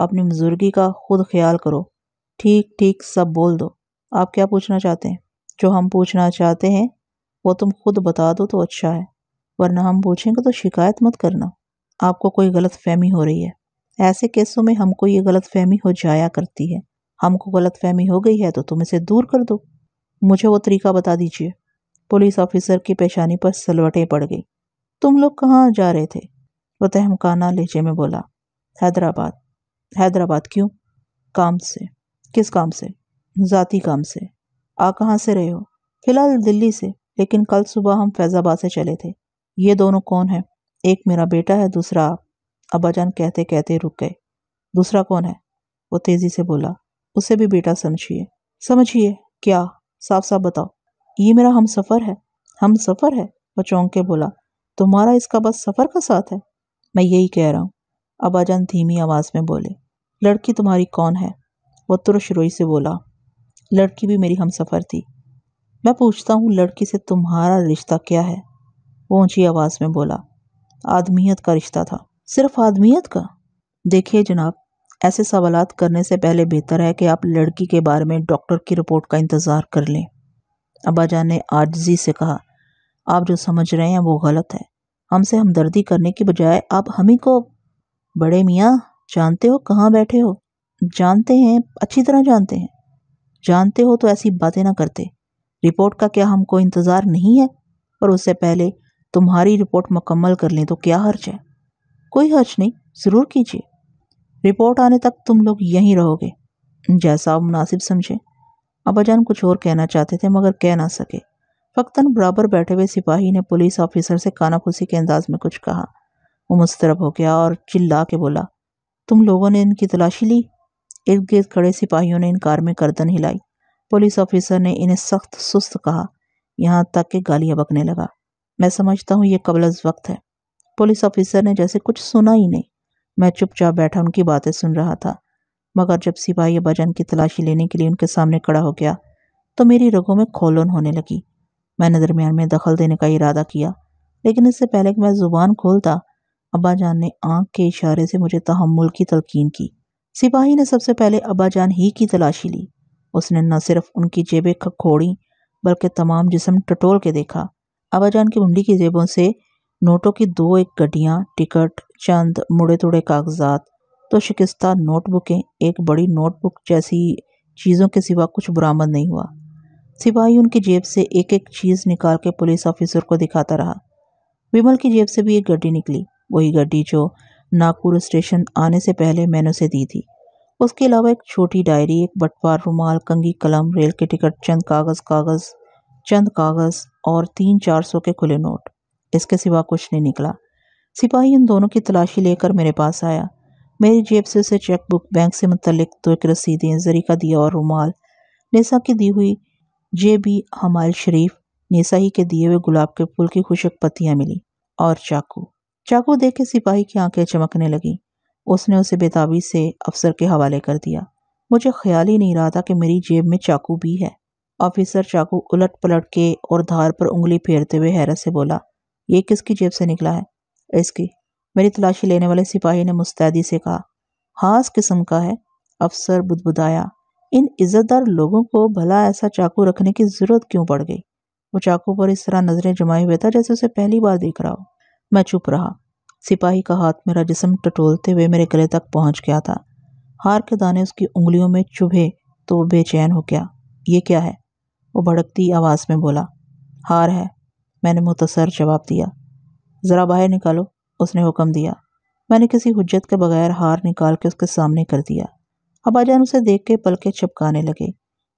S1: अपनी बुजुर्गी का खुद ख्याल करो। ठीक ठीक, सब बोल दो। आप क्या पूछना चाहते हैं? जो हम पूछना चाहते हैं वो तुम खुद बता दो तो अच्छा है, वरना हम पूछेंगे तो शिकायत मत करना। आपको कोई गलत फहमी हो रही है। ऐसे केसों में हमको ये गलत फहमी हो जाया करती है। हमको गलत फहमी हो गई है तो तुम इसे दूर कर दो। मुझे वो तरीका बता दीजिए। पुलिस ऑफिसर की पेशानी पर सलवटें पड़ गई। तुम लोग कहाँ जा रहे थे? वो तहमकाना लहजे में बोला। हैदराबाद। हैदराबाद क्यों? काम से। किस काम से? ज़ाती काम से। आ कहाँ से रहे हो? फ़िलहाल दिल्ली से। लेकिन कल सुबह हम फैज़ाबाद से चले थे। ये दोनों कौन है? एक मेरा बेटा है, दूसरा अब्बाजान कहते कहते रुक गए। दूसरा कौन है? वो तेज़ी से बोला, उसे भी बेटा समझिए। समझिए, क्या? साफ़ साफ़ बताओ। ये मेरा हम सफ़र है। हम सफ़र है? वो चौंक के बोला, तुम्हारा इसका बस सफ़र का साथ है? मैं यही कह रहा हूँ। अब्बाजान धीमी आवाज़ में बोले, लड़की तुम्हारी कौन है? वो तुरश रोई से बोला, लड़की भी मेरी हम सफ़र थी। मैं पूछता हूँ, लड़की से तुम्हारा रिश्ता क्या है? वो ऊँची आवाज़ में बोला, आदमियत का रिश्ता था। सिर्फ़ आदमियत का? देखिए जनाब, ऐसे सवाल करने से पहले बेहतर है कि आप लड़की के बारे में डॉक्टर की रिपोर्ट का इंतज़ार कर लें। अब्बाजान ने आजजी से कहा, आप जो समझ रहे हैं वो गलत है। हमसे हमदर्दी करने की बजाय आप हम ही को, बड़े मियाँ, जानते हो कहाँ बैठे हो? जानते हैं, अच्छी तरह जानते हैं। जानते हो तो ऐसी बातें ना करते। रिपोर्ट का क्या हमको इंतज़ार नहीं है? पर उससे पहले तुम्हारी रिपोर्ट मुकम्मल कर लें तो क्या हर्ज है? कोई हर्ज नहीं, ज़रूर कीजिए। रिपोर्ट आने तक तुम लोग यहीं रहोगे, जैसा आप मुनासिब समझे। अबाजान कुछ और कहना चाहते थे, मगर कह ना सके। फ़क्तन बराबर बैठे हुए सिपाही ने पुलिस ऑफिसर से कानाफूसी के अंदाज में कुछ कहा। वो मुस्तरब हो गया और चिल्ला के बोला, तुम लोगों ने इनकी तलाशी ली? इर्द गिर्द खड़े सिपाहियों ने इनकार में गर्दन हिलाई। पुलिस ऑफिसर ने इन्हें सख्त सुस्त कहा। यहाँ तक कि गालियाँ बकने लगा। मैं समझता हूँ ये कबल वक्त है। पुलिस ऑफिसर ने जैसे कुछ सुना ही नहीं। मैं चुपचाप बैठा उनकी बातें सुन रहा था। मगर जब सिपाही बजन की तलाशी लेने के लिए उनके सामने खड़ा हो गया तो मेरी रगों में खोलन होने लगी। मैंने दरमियान में दखल देने का इरादा किया, लेकिन इससे पहले कि मैं ज़ुबान खोलता अब्बा जान ने आँख के इशारे से मुझे तहमुल की तलकीन की। सिपाही ने सबसे पहले अब्बा जान ही की तलाशी ली। उसने न सिर्फ़ उनकी जेबें खोड़ी, बल्कि तमाम जिसम टटोल के देखा। अब्बा जान की मुंडी की जेबों से नोटों की दो एक गड्डियाँ, टिकट, चंद मुड़े तुड़े कागजात तो शिकस्ता नोटबुकें, एक बड़ी नोटबुक जैसी चीज़ों के सिवा कुछ बरामद नहीं हुआ। सिपाही उनकी जेब से एक एक चीज़ निकाल के पुलिस ऑफिसर को दिखाता रहा। विमल की जेब से भी एक गड्डी निकली, वही गड्डी जो नागपुर स्टेशन आने से पहले मैंने उसे दी थी। उसके अलावा एक छोटी डायरी, एक बटवार रुमाल कंगी कलम, रेल के टिकट, चंद कागज़ कागज़, चंद कागज़ और तीन चार सौ के खुले नोट। इसके सिवा कुछ नहीं निकला। सिपाही उन दोनों की तलाशी लेकर मेरे पास आया। मेरी जेब से उसे चेक बुक बैंक से मुतलिक दो एक रसीदें जरी का दिया और रुमाल, नेसा की दी हुई जे बी हमाल शरीफ, नेसा ही के दिए हुए गुलाब के फूल की खुशक पत्तियाँ मिली और चाकू। चाकू देख के सिपाही की आँखें चमकने लगी। उसने उसे बेताबी से अफसर के हवाले कर दिया। मुझे ख्याल ही नहीं रहा था कि मेरी जेब में चाकू भी है। ऑफिसर चाकू उलट पलट के और धार पर उंगली फेरते हुए हैरत से बोला, ये किसकी जेब से निकला है? इसकी। मेरी तलाशी लेने वाले सिपाही ने मुस्तैदी से कहा, हास किस्म का है। अफसर बुदबुदाया, इन इज्जतदार लोगों को भला ऐसा चाकू रखने की ज़रूरत क्यों पड़ गई? वो चाकू पर इस तरह नज़रें जमाए हुए था जैसे उसे पहली बार देख रहा हो। मैं चुप रहा। सिपाही का हाथ मेरा जिसम टटोलते हुए मेरे गले तक पहुँच गया था। हार के दाने उसकी उंगलियों में चुभे तो वो बेचैन हो गया। ये क्या है? वो भड़कती आवाज़ में बोला, हार है। मैंने मुतसर जवाब दिया। ज़रा बाहर निकालो। उसने हुक्म दिया। मैंने किसी हुज्जत के बगैर हार निकाल के उसके सामने कर दिया। अबाजान उसे देख के पलके चपकाने लगे।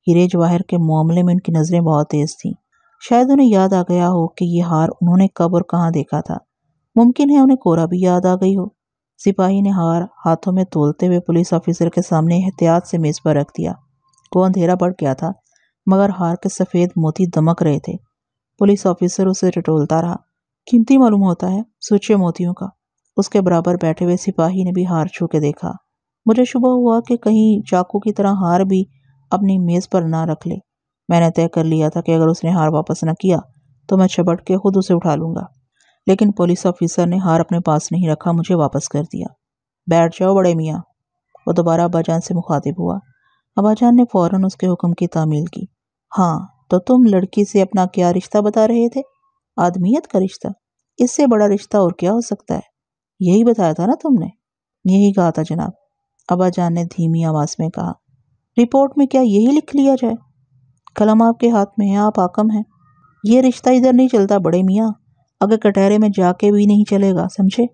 S1: हीरे जवाहर के मामले में उनकी नज़रें बहुत तेज़ थीं। शायद उन्हें याद आ गया हो कि ये हार उन्होंने कब और कहाँ देखा था। मुमकिन है उन्हें कोरा भी याद आ गई हो। सिपाही ने हार हाथों में तोलते हुए पुलिस ऑफिसर के सामने एहतियात से मेज़ पर रख दिया। वो अंधेरा बढ़ गया था, मगर हार के सफ़ेद मोती दमक रहे थे। पुलिस ऑफिसर उसे टटोलता रहा। कीमती मालूम होता है सोचे मोतियों का। उसके बराबर बैठे हुए सिपाही ने भी हार छू के देखा। मुझे शुभ हुआ कि कहीं चाकू की तरह हार भी अपनी मेज़ पर ना रख ले। मैंने तय कर लिया था कि अगर उसने हार वापस न किया तो मैं छपट के खुद उसे उठा लूँगा। लेकिन पुलिस ऑफिसर ने हार अपने पास नहीं रखा, मुझे वापस कर दिया। बैठ जाओ बड़े मियाँ। वो दोबारा अब्बाजान से मुखातिब हुआ। अबाजान ने फ़ौरन उसके हुक्म की तामील की। हाँ तो तुम लड़की से अपना क्या रिश्ता बता रहे थे? आदमियत का रिश्ता? इससे बड़ा रिश्ता और क्या हो सकता है? यही बताया था ना तुमने? यही कहा था जनाब। अबाजान ने धीमी आवाज़ में कहा, रिपोर्ट में क्या यही लिख लिया जाए? कलम आपके हाथ में है, आप आकम हैं। ये रिश्ता इधर नहीं चलता बड़े मियाँ। अगर कटहरे में जाके भी नहीं चलेगा, समझे?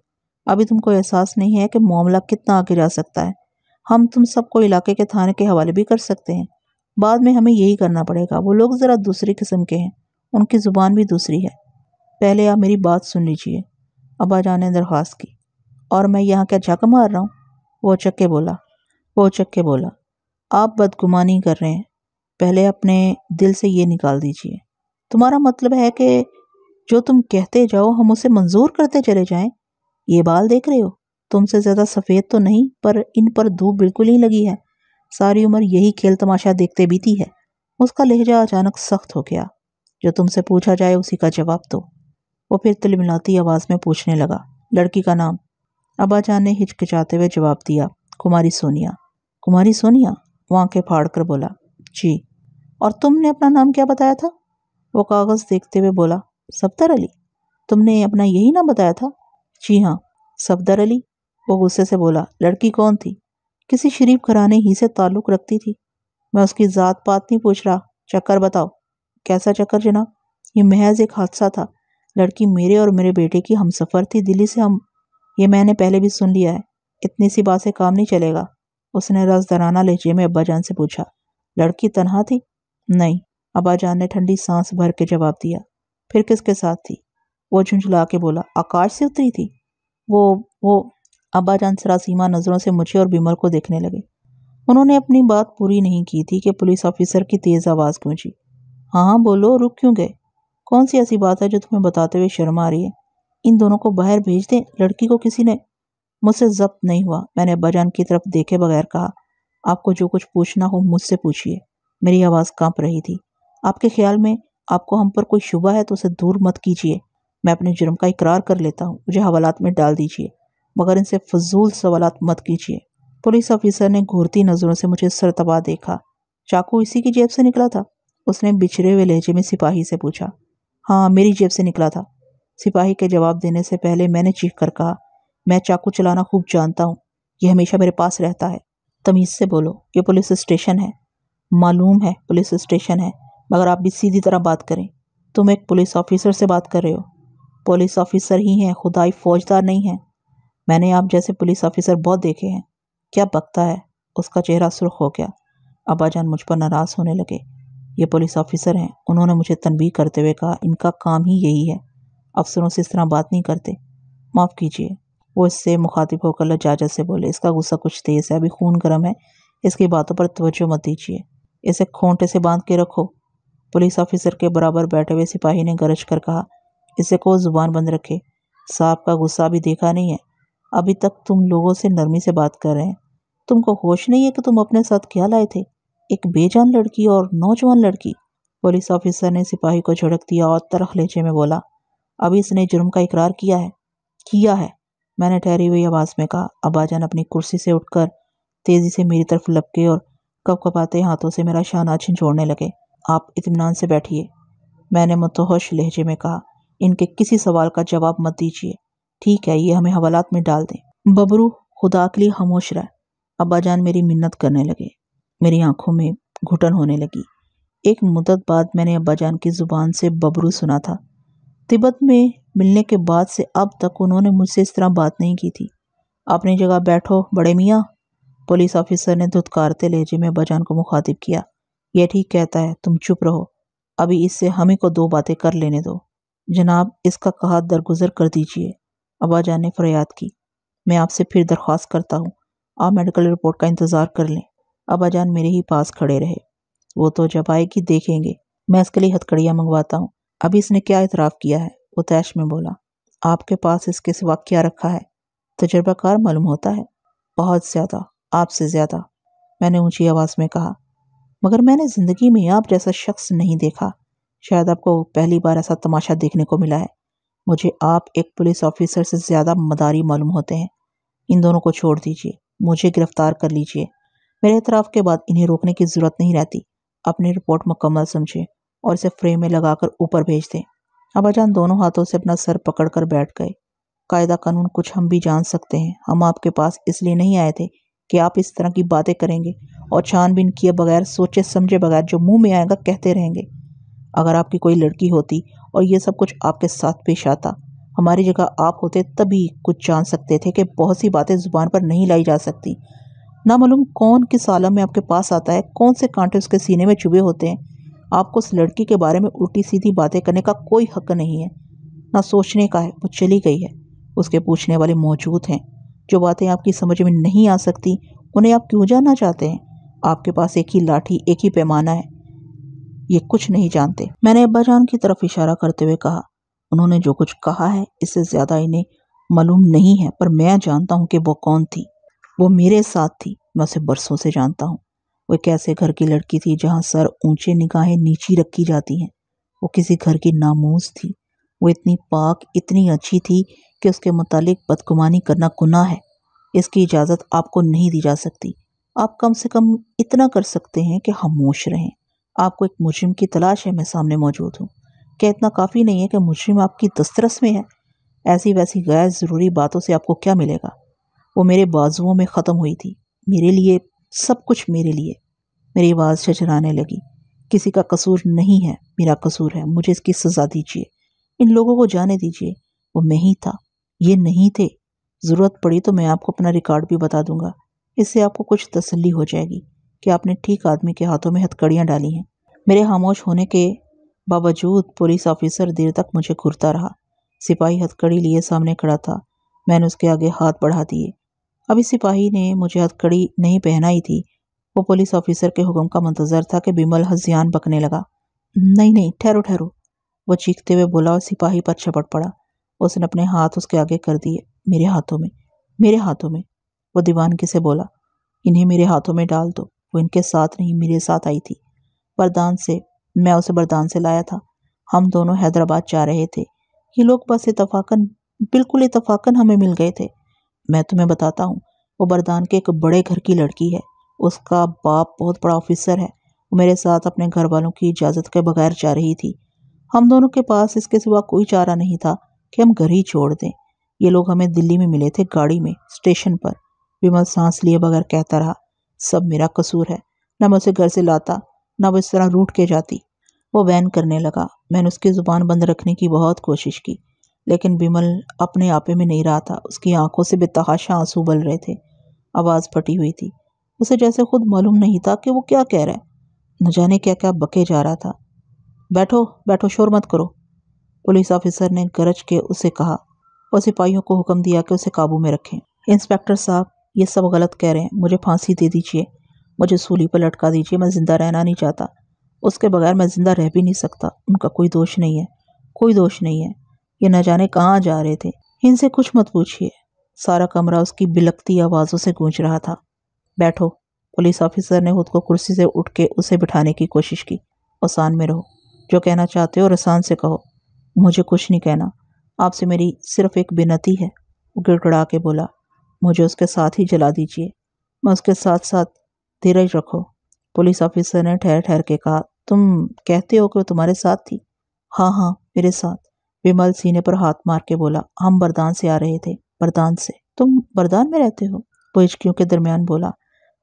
S1: अभी तुमको एहसास नहीं है कि मामला कितना आगे जा सकता है। हम तुम सबको इलाके के थाने के हवाले भी कर सकते हैं। बाद में हमें यही करना पड़ेगा। वो लोग ज़रा दूसरी किस्म के हैं। उनकी ज़ुबान भी दूसरी है। पहले आप मेरी बात सुन लीजिए। अबा जान ने दरख्वास्त की। और मैं यहाँ क्या झक मार रहा हूँ? वो चक्के बोला। वो चक्के बोला। आप बदगुमानी कर रहे हैं। पहले अपने दिल से ये निकाल दीजिए। तुम्हारा मतलब है कि जो तुम कहते जाओ, हम उसे मंजूर करते चले जाएँ। ये बाल देख रहे हो? तुमसे ज़्यादा सफ़ेद तो नहीं, पर इन पर धूप बिल्कुल ही लगी है। सारी उम्र यही खेल तमाशा देखते बीती है। उसका लहजा अचानक सख्त हो गया। जो तुमसे पूछा जाए, उसी का जवाब दो। वो फिर तिलमिलाती आवाज़ में पूछने लगा, लड़की का नाम? अबाजान ने हिचकिचाते हुए जवाब दिया, कुमारी सोनिया। कुमारी सोनिया? वो आँखें फाड़ कर बोला, जी। और तुमने अपना नाम क्या बताया था? वो कागज़ देखते हुए बोला सफ्तर अली। तुमने अपना यही नाम बताया था? जी हाँ सफदर अली। वो गुस्से से बोला, लड़की कौन थी? किसी शरीफ घराने ही से ताल्लुक़ रखती थी। मैं उसकी ज़ात पात नहीं पूछ रहा। चक्कर बताओ। कैसा चक्कर जनाब? ये महज एक हादसा था। लड़की मेरे और मेरे बेटे की हम सफ़र थी। दिल्ली से हम, ये मैंने पहले भी सुन लिया है। इतनी सी बात से काम नहीं चलेगा। उसने रसदराना लहजे में अब्बाजान से पूछा, लड़की तनहा थी? नहीं। अब्बाजान ने ठंडी सांस भर के जवाब दिया। फिर किसके साथ थी? वो झुंझुला के बोला, आकाश से उतरी थी? वो वो अब्बाजान सरासीमा नज़रों से मुझे और बिमल को देखने लगे। उन्होंने अपनी बात पूरी नहीं की थी कि पुलिस ऑफिसर की तेज़ आवाज़ गूंजी। हाँ हाँ बोलो, रुक क्यों गए? कौन सी ऐसी बात है जो तुम्हें बताते हुए शर्म आ रही है? इन दोनों को बाहर भेज दें? लड़की को किसी ने? मुझसे जब्त नहीं हुआ, मैंने अब्बाजान की तरफ़ देखे बगैर कहा। आपको जो कुछ पूछना हो मुझसे पूछिए। मेरी आवाज़ काँप रही थी। आपके ख्याल में आपको हम पर कोई शुबा है तो उसे दूर मत कीजिए। मैं अपने जुर्म का इकरार कर लेता हूँ। मुझे हवालात में डाल दीजिए, मगर इनसे फजूल सवाल मत कीजिए। पुलिस ऑफिसर ने घूरती नज़रों से मुझे सरतबा देखा। चाकू इसी की जेब से निकला था? उसने बिछड़े हुए लहजे में सिपाही से पूछा। हाँ मेरी जेब से निकला था। सिपाही के जवाब देने से पहले मैंने चीख कर कहा, मैं चाकू चलाना खूब जानता हूँ। ये हमेशा मेरे पास रहता है। तमीज़ से बोलो, ये पुलिस स्टेशन है। मालूम है, पुलिस स्टेशन है। मगर आप भी सीधी तरह बात करें। तुम एक पुलिस ऑफिसर से बात कर रहे हो। पुलिस ऑफिसर ही हैं, खुदाई फौजदार नहीं हैं। मैंने आप जैसे पुलिस ऑफिसर बहुत देखे हैं। क्या बकता है? उसका चेहरा सुर्ख हो गया। अब्बाजान मुझ पर नाराज़ होने लगे। ये पुलिस ऑफिसर हैं। उन्होंने मुझे तनबीह करते हुए कहा, इनका काम ही यही है। अफसरों से इस तरह बात नहीं करते। माफ़ कीजिए। वो इससे मुखातिब होकर लजाजत से बोले, इसका गुस्सा कुछ तेज़ है, अभी खून गर्म है। इसकी बातों पर तवज्जो मत दीजिए। इसे खोंटे से बाँध के रखो। पुलिस ऑफिसर के बराबर बैठे हुए सिपाही ने गरज कर कहा, इसे को ज़ुबान बंद रखे। साहब का गुस्सा भी देखा नहीं है। अभी तक तुम लोगों से नरमी से बात कर रहे हैं। तुमको होश नहीं है कि तुम अपने साथ क्या लाए थे? एक बेजान लड़की और नौजवान लड़की। पुलिस ऑफिसर ने सिपाही को झड़क दिया और तरख लेचे में बोला, अभी इसने जुर्म का इकरार किया है। किया है। मैंने ठहरी हुई आवाज़ में कहा अबाजान अपनी कुर्सी से उठकर, तेज़ी से मेरी तरफ़ लपके और कप कपाते हाथों से मेरा शाना छिंछोड़ने लगे। आप इतमान से बैठिए। मैंने मतोहश लहजे में कहा, इनके किसी सवाल का जवाब मत दीजिए। ठीक है, ये हमें हवालात में डाल दें। बबरू, खुदा के लिए खामोश रहा। अब्बाजान मेरी मिन्नत करने लगे। मेरी आँखों में घुटन होने लगी। एक मुद्दत बाद मैंने अब्बाजान की ज़ुबान से बबरू सुना था। तिब्बत में मिलने के बाद से अब तक उन्होंने मुझसे इस तरह बात नहीं की थी। अपनी जगह बैठो, बड़े मियाँ। पुलिस ऑफिसर ने धुतकारते लहजे में अब्बाजान को मुखातिब किया। यह ठीक कहता है, तुम चुप रहो। अभी इससे हम को दो बातें कर लेने दो। जनाब, इसका कहा दरगुजर कर दीजिए। अब्बाजान ने फरियाद की। मैं आपसे फिर दरख्वास्त करता हूँ। आप मेडिकल रिपोर्ट का इंतज़ार कर लें। अब्बाजान मेरे ही पास खड़े रहे। वो तो जब आएगी, देखेंगे। मैं इसके लिए हथकड़ियाँ मंगवाता हूँ। अभी इसने क्या इतराफ़ किया है? वो तैश में बोला, आपके पास इसके सिवा क्या रखा है? तजर्बाकार मालूम होता है। बहुत ज़्यादा, आपसे ज़्यादा। मैंने ऊँची आवाज़ में कहा मगर मैंने ज़िंदगी में आप जैसा शख्स नहीं देखा। शायद आपको पहली बार ऐसा तमाशा देखने को मिला है। मुझे आप एक पुलिस ऑफिसर से ज़्यादा मदारी मालूम होते हैं। इन दोनों को छोड़ दीजिए, मुझे गिरफ़्तार कर लीजिए। मेरे इतराफ़ के बाद इन्हें रोकने की ज़रूरत नहीं रहती। अपनी रिपोर्ट मुकम्मल समझे और इसे फ्रेम में लगाकर ऊपर भेज दें। अबाजान दोनों हाथों से अपना सर पकड़कर बैठ गए। कायदा कानून कुछ हम भी जान सकते हैं। हम आपके पास इसलिए नहीं आए थे कि आप इस तरह की बातें करेंगे और छानबीन किए बगैर, सोचे समझे बगैर जो मुँह में आएगा कहते रहेंगे, अगर आपकी कोई लड़की होती और ये सब कुछ आपके साथ पेश आता, हमारी जगह आप होते तभी कुछ जान सकते थे कि बहुत सी बातें ज़ुबान पर नहीं लाई जा सकती। ना मालूम कौन किस आलम में आपके पास आता है, कौन से कांटे उसके सीने में चुभे होते हैं। आपको उस लड़की के बारे में उल्टी सीधी बातें करने का कोई हक नहीं है, ना सोचने का है, वो चली गई है, उसके पूछने वाले मौजूद हैं। जो बातें आपकी समझ में नहीं आ सकती, उन्हें आप क्यों जानना चाहते हैं? आपके पास एक ही लाठी, एक ही पैमाना है। ये कुछ नहीं जानते। मैंने अब्बा जान की तरफ़ इशारा करते हुए कहा, उन्होंने जो कुछ कहा है, इससे ज़्यादा इन्हें मालूम नहीं है, पर मैं जानता हूँ कि वो कौन थी। वो मेरे साथ थी, मैं उसे बरसों से जानता हूँ। वो एक ऐसे घर की लड़की थी, जहाँ सर ऊँचे, निगाहें नीची रखी जाती हैं। वो किसी घर की नामूस थी। वो इतनी पाक, इतनी अच्छी थी कि उसके मुतालिक बदगुमानी करना गुनाह है। इसकी इजाज़त आपको नहीं दी जा सकती। आप कम से कम इतना कर सकते हैं कि खामोश रहें। आपको एक मुजरिम की तलाश है, मैं सामने मौजूद हूँ। क्या इतना काफ़ी नहीं है कि मुजरिम आपकी दस्तरस में है? ऐसी वैसी गैर ज़रूरी बातों से आपको क्या मिलेगा? वो मेरे बाजुओं में ख़त्म हुई थी। मेरे लिए, सब कुछ मेरे लिए। मेरी आवाज़ चचराने लगी। किसी का कसूर नहीं है, मेरा कसूर है। मुझे इसकी सज़ा दीजिए। इन लोगों को जाने दीजिए। वो मैं ही था। ये नहीं थे। ज़रूरत पड़ी तो मैं आपको अपना रिकॉर्ड भी बता दूँगा। इससे आपको कुछ तसल्ली हो जाएगी कि आपने ठीक आदमी के हाथों में हथकड़ियाँ डाली हैं। मेरे खामोश होने के बावजूद पुलिस ऑफिसर देर तक मुझे घूरता रहा। सिपाही हथकड़ी लिए सामने खड़ा था। मैंने उसके आगे हाथ बढ़ा दिए। अभी सिपाही ने मुझे हथकड़ी नहीं पहनाई थी। वो पुलिस ऑफिसर के हुक्म का मंतज़र था कि बिमल हजियान बकने लगा। नहीं नहीं, ठहरो ठहरो। वो चीखते हुए बोला और सिपाही पर छपट पड़ा। उसने अपने हाथ उसके आगे कर दिए, मेरे हाथों में, मेरे हाथों में। वो दीवानगी से बोला, इन्हें मेरे हाथों में डाल दो, वो इनके साथ नहीं, मेरे साथ आई थी। बरदान से, मैं उसे बरदान से लाया था। हम दोनों हैदराबाद जा रहे थे। ये लोग बस इतफाकन बिल्कुल इतफाकन हमें मिल गए थे। मैं तुम्हें बताता हूँ, वो बरदान के एक बड़े घर की लड़की है। उसका बाप बहुत बड़ा ऑफिसर है। वो मेरे साथ अपने घर वालों की इजाज़त के बगैर जा रही थी। हम दोनों के पास इसके सिवा कोई चारा नहीं था। कि हम घर ही छोड़ दें। ये लोग हमें दिल्ली में मिले थे गाड़ी में, स्टेशन पर। विमल सांस लिए बगैर कहता रहा, सब मेरा कसूर है। न मैं उसे घर से लाता, न वो इस तरह रूट के जाती। वो वैन करने लगा। मैंने उसकी ज़ुबान बंद रखने की बहुत कोशिश की, लेकिन बिमल अपने आपे में नहीं रहा था। उसकी आँखों से बेतहाशा आँसू बल रहे थे। आवाज़ फटी हुई थी। उसे जैसे खुद मालूम नहीं था कि वो क्या कह रहा है। न जाने क्या क्या बके जा रहा था। बैठो बैठो, शोर मत करो। पुलिस ऑफिसर ने गरज के उसे कहा, और सिपाहियों को हुक्म दिया कि उसे काबू में रखें। इंस्पेक्टर साहब, ये सब गलत कह रहे हैं। मुझे फांसी दे दीजिए। मुझे सूली पर लटका दीजिए। मैं ज़िंदा रहना नहीं चाहता। उसके बगैर मैं ज़िंदा रह भी नहीं सकता। उनका कोई दोष नहीं है। कोई दोष नहीं है। ये न जाने कहाँ जा रहे थे। इनसे कुछ मत पूछिए। सारा कमरा उसकी बिलकती आवाज़ों से गूंज रहा था। बैठो। पुलिस ऑफिसर ने खुद को कुर्सी से उठ के उसे बिठाने की कोशिश की। आसान में रहो। जो कहना चाहते हो रसान से कहो। मुझे कुछ नहीं कहना। आपसे मेरी सिर्फ़ एक बिनती है। वो गिड़गड़ा के बोला, मुझे उसके साथ ही जला दीजिए। मैं उसके साथ साथ धीरज रखो। पुलिस ऑफिसर ने ठहर ठहर के कहा, तुम कहते हो कि वो तुम्हारे साथ थी? हाँ हाँ मेरे साथ। विमल सीने पर हाथ मार के बोला, हम बरदान से आ रहे थे, बरदान से। तुम बरदान में रहते हो? वो हिचकियों के दरमियान बोला,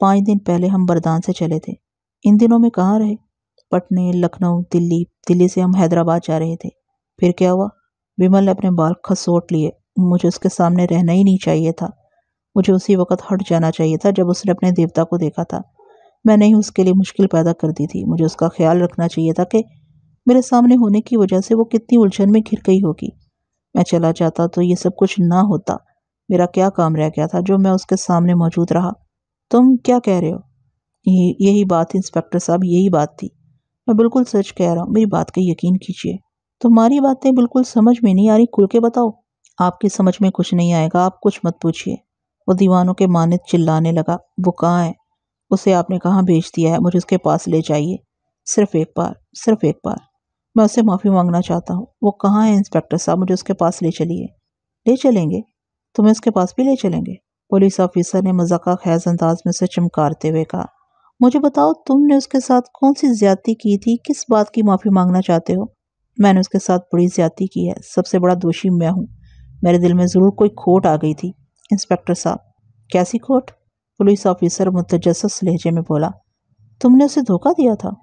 S1: पाँच दिन पहले हम बरदान से चले थे। इन दिनों में कहाँ रहे? पटने, लखनऊ, दिल्ली दिल्ली से हम हैदराबाद जा रहे थे। फिर क्या हुआ? विमल ने अपने बाल खसोट लिए। मुझे उसके सामने रहना ही नहीं चाहिए था। मुझे उसी वक्त हट जाना चाहिए था जब उसने अपने देवता को देखा था। मैंने ही उसके लिए मुश्किल पैदा कर दी थी। मुझे उसका ख्याल रखना चाहिए था कि मेरे सामने होने की वजह से वो कितनी उलझन में घिर गई होगी। मैं चला जाता तो ये सब कुछ ना होता। मेरा क्या काम रह गया था जो मैं उसके सामने मौजूद रहा? तुम क्या कह रहे हो? ये यही बात, इंस्पेक्टर साहब, यही बात थी। मैं बिल्कुल सच कह रहा हूँ। मेरी बात का यकीन कीजिए। तुम्हारी बातें बिल्कुल समझ में नहीं आ रही। खुल के बताओ। आपकी समझ में कुछ नहीं आएगा। आप कुछ मत पूछिए। वो दीवानों के मानित चिल्लाने लगा। वो कहाँ है? उसे आपने कहाँ भेज दिया है? मुझे उसके पास ले जाइए। सिर्फ़ एक बार, सिर्फ़ एक बार। मैं उससे माफ़ी मांगना चाहता हूँ। वो कहाँ है इंस्पेक्टर साहब? मुझे उसके पास ले चलिए। ले चलेंगे? तुम्हें उसके पास भी ले चलेंगे? पुलिस ऑफिसर ने मजाका खैज अंदाज में उसे चमकारते हुए कहा। मुझे बताओ, तुमने उसके साथ कौन सी ज्यादती की थी? किस बात की माफ़ी मांगना चाहते हो? मैंने उसके साथ बड़ी ज्यादती की है। सबसे बड़ा दोषी मैं हूँ। मेरे दिल में ज़रूर कोई खोट आ गई थी। इंस्पेक्टर साहब कैसी खोट? पुलिस ऑफिसर मुतजस लहजे में बोला, तुमने उसे धोखा दिया था?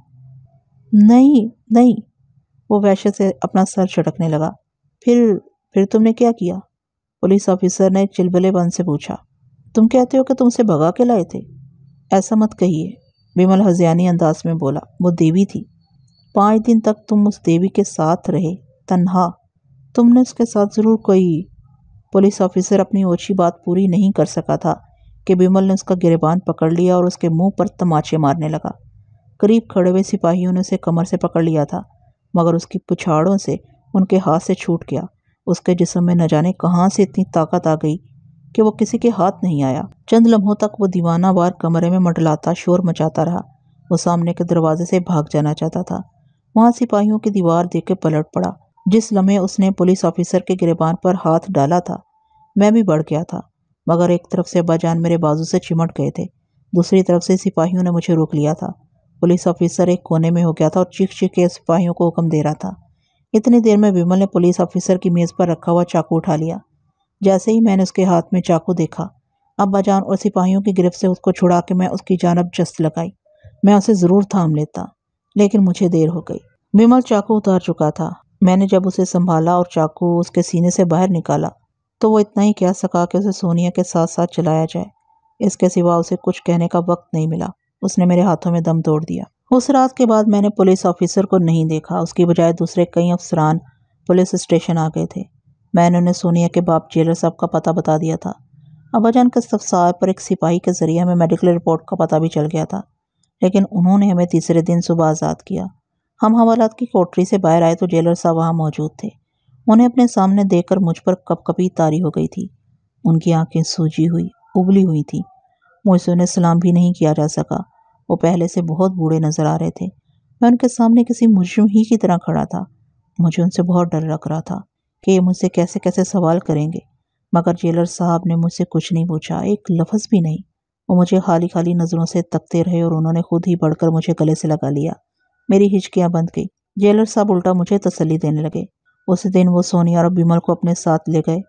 S1: नहीं नहीं। वो वैश्य से अपना सर झटकने लगा। फिर फिर तुमने क्या किया? पुलिस ऑफिसर ने चिलबलेपन से पूछा, तुम कहते हो कि तुमसे भगा के लाए थे? ऐसा मत कहिए, विमल हजियानी अंदाज में बोला। वो देवी थी। पाँच दिन तक तुम उस देवी के साथ रहे। तन्हा, तुमने उसके साथ ज़रूर कोई पुलिस ऑफिसर अपनी ओछी बात पूरी नहीं कर सका था कि बिमल ने उसका गिरबान पकड़ लिया और उसके मुँह पर तमाचे मारने लगा। करीब खड़े हुए सिपाहियों ने उसे कमर से पकड़ लिया था, मगर उसकी पुछाड़ों से उनके हाथ से छूट गया। उसके जिसम में न जाने कहाँ से इतनी ताकत आ गई कि वो किसी के हाथ नहीं आया। चंद लम्हों तक वो दीवाना बार कमरे में मंडलाता शोर मचाता रहा। वो सामने के दरवाजे से भाग जाना चाहता था। वहाँ सिपाहियों की दीवार देख के पलट पड़ा, जिस लम्हे उसने पुलिस ऑफिसर के गिरबान पर हाथ डाला था। मैं भी बढ़ गया था, मगर एक तरफ़ से अब्बाजान मेरे बाजू से चिमट गए थे, दूसरी तरफ़ से सिपाहियों ने मुझे रोक लिया था। पुलिस ऑफिसर एक कोने में हो गया था और चीख चीख के सिपाहियों को हुक्म दे रहा था। इतनी देर में विमल ने पुलिस ऑफिसर की मेज़ पर रखा हुआ चाकू उठा लिया। जैसे ही मैंने उसके हाथ में चाकू देखा, अब्बाजान और सिपाहियों की गिरफ्त से उसको छुड़ा के मैं उसकी जानब जस्त लगाई। मैं उसे ज़रूर थाम लेता। लेकिन मुझे देर हो गई। विमल चाकू उतार चुका था। मैंने जब उसे संभाला और चाकू उसके सीने से बाहर निकाला तो वो इतना ही कह सका कि उसे सोनिया के साथ साथ चलाया जाए। इसके सिवा उसे कुछ कहने का वक्त नहीं मिला। उसने मेरे हाथों में दम तोड़ दिया। उस रात के बाद मैंने पुलिस ऑफिसर को नहीं देखा। उसकी बजाय दूसरे कई अफसरान पुलिस स्टेशन आ गए थे। मैंने उन्हें सोनिया के बाप जेलर साहब का पता बता दिया था। अबाजान के सफसार पर एक सिपाही के ज़रिए हमें मेडिकल रिपोर्ट का पता भी चल गया था। लेकिन उन्होंने हमें तीसरे दिन सुबह आज़ाद किया। हम हवालात की कोठरी से बाहर आए तो जेलर साहब वहाँ मौजूद थे। उन्हें अपने सामने देखकर मुझ पर कपकपी तारी हो गई थी। उनकी आँखें सूजी हुई, उबली हुई थी। मुझसे उन्हें सलाम भी नहीं किया जा सका। वो पहले से बहुत बूढ़े नज़र आ रहे थे। मैं उनके सामने किसी मुजरिम ही की तरह खड़ा था। मुझे उनसे बहुत डर लग रहा था कि ये मुझसे कैसे कैसे सवाल करेंगे। मगर जेलर साहब ने मुझसे कुछ नहीं पूछा, एक लफ्ज़ भी नहीं। वो मुझे खाली खाली नज़रों से तकते रहे और उन्होंने खुद ही बढ़कर मुझे गले से लगा लिया। मेरी हिचकियाँ बंद गई। जेलर साहब उल्टा मुझे तसली देने लगे। उस दिन वो सोनिया और बिमल को अपने साथ ले गए।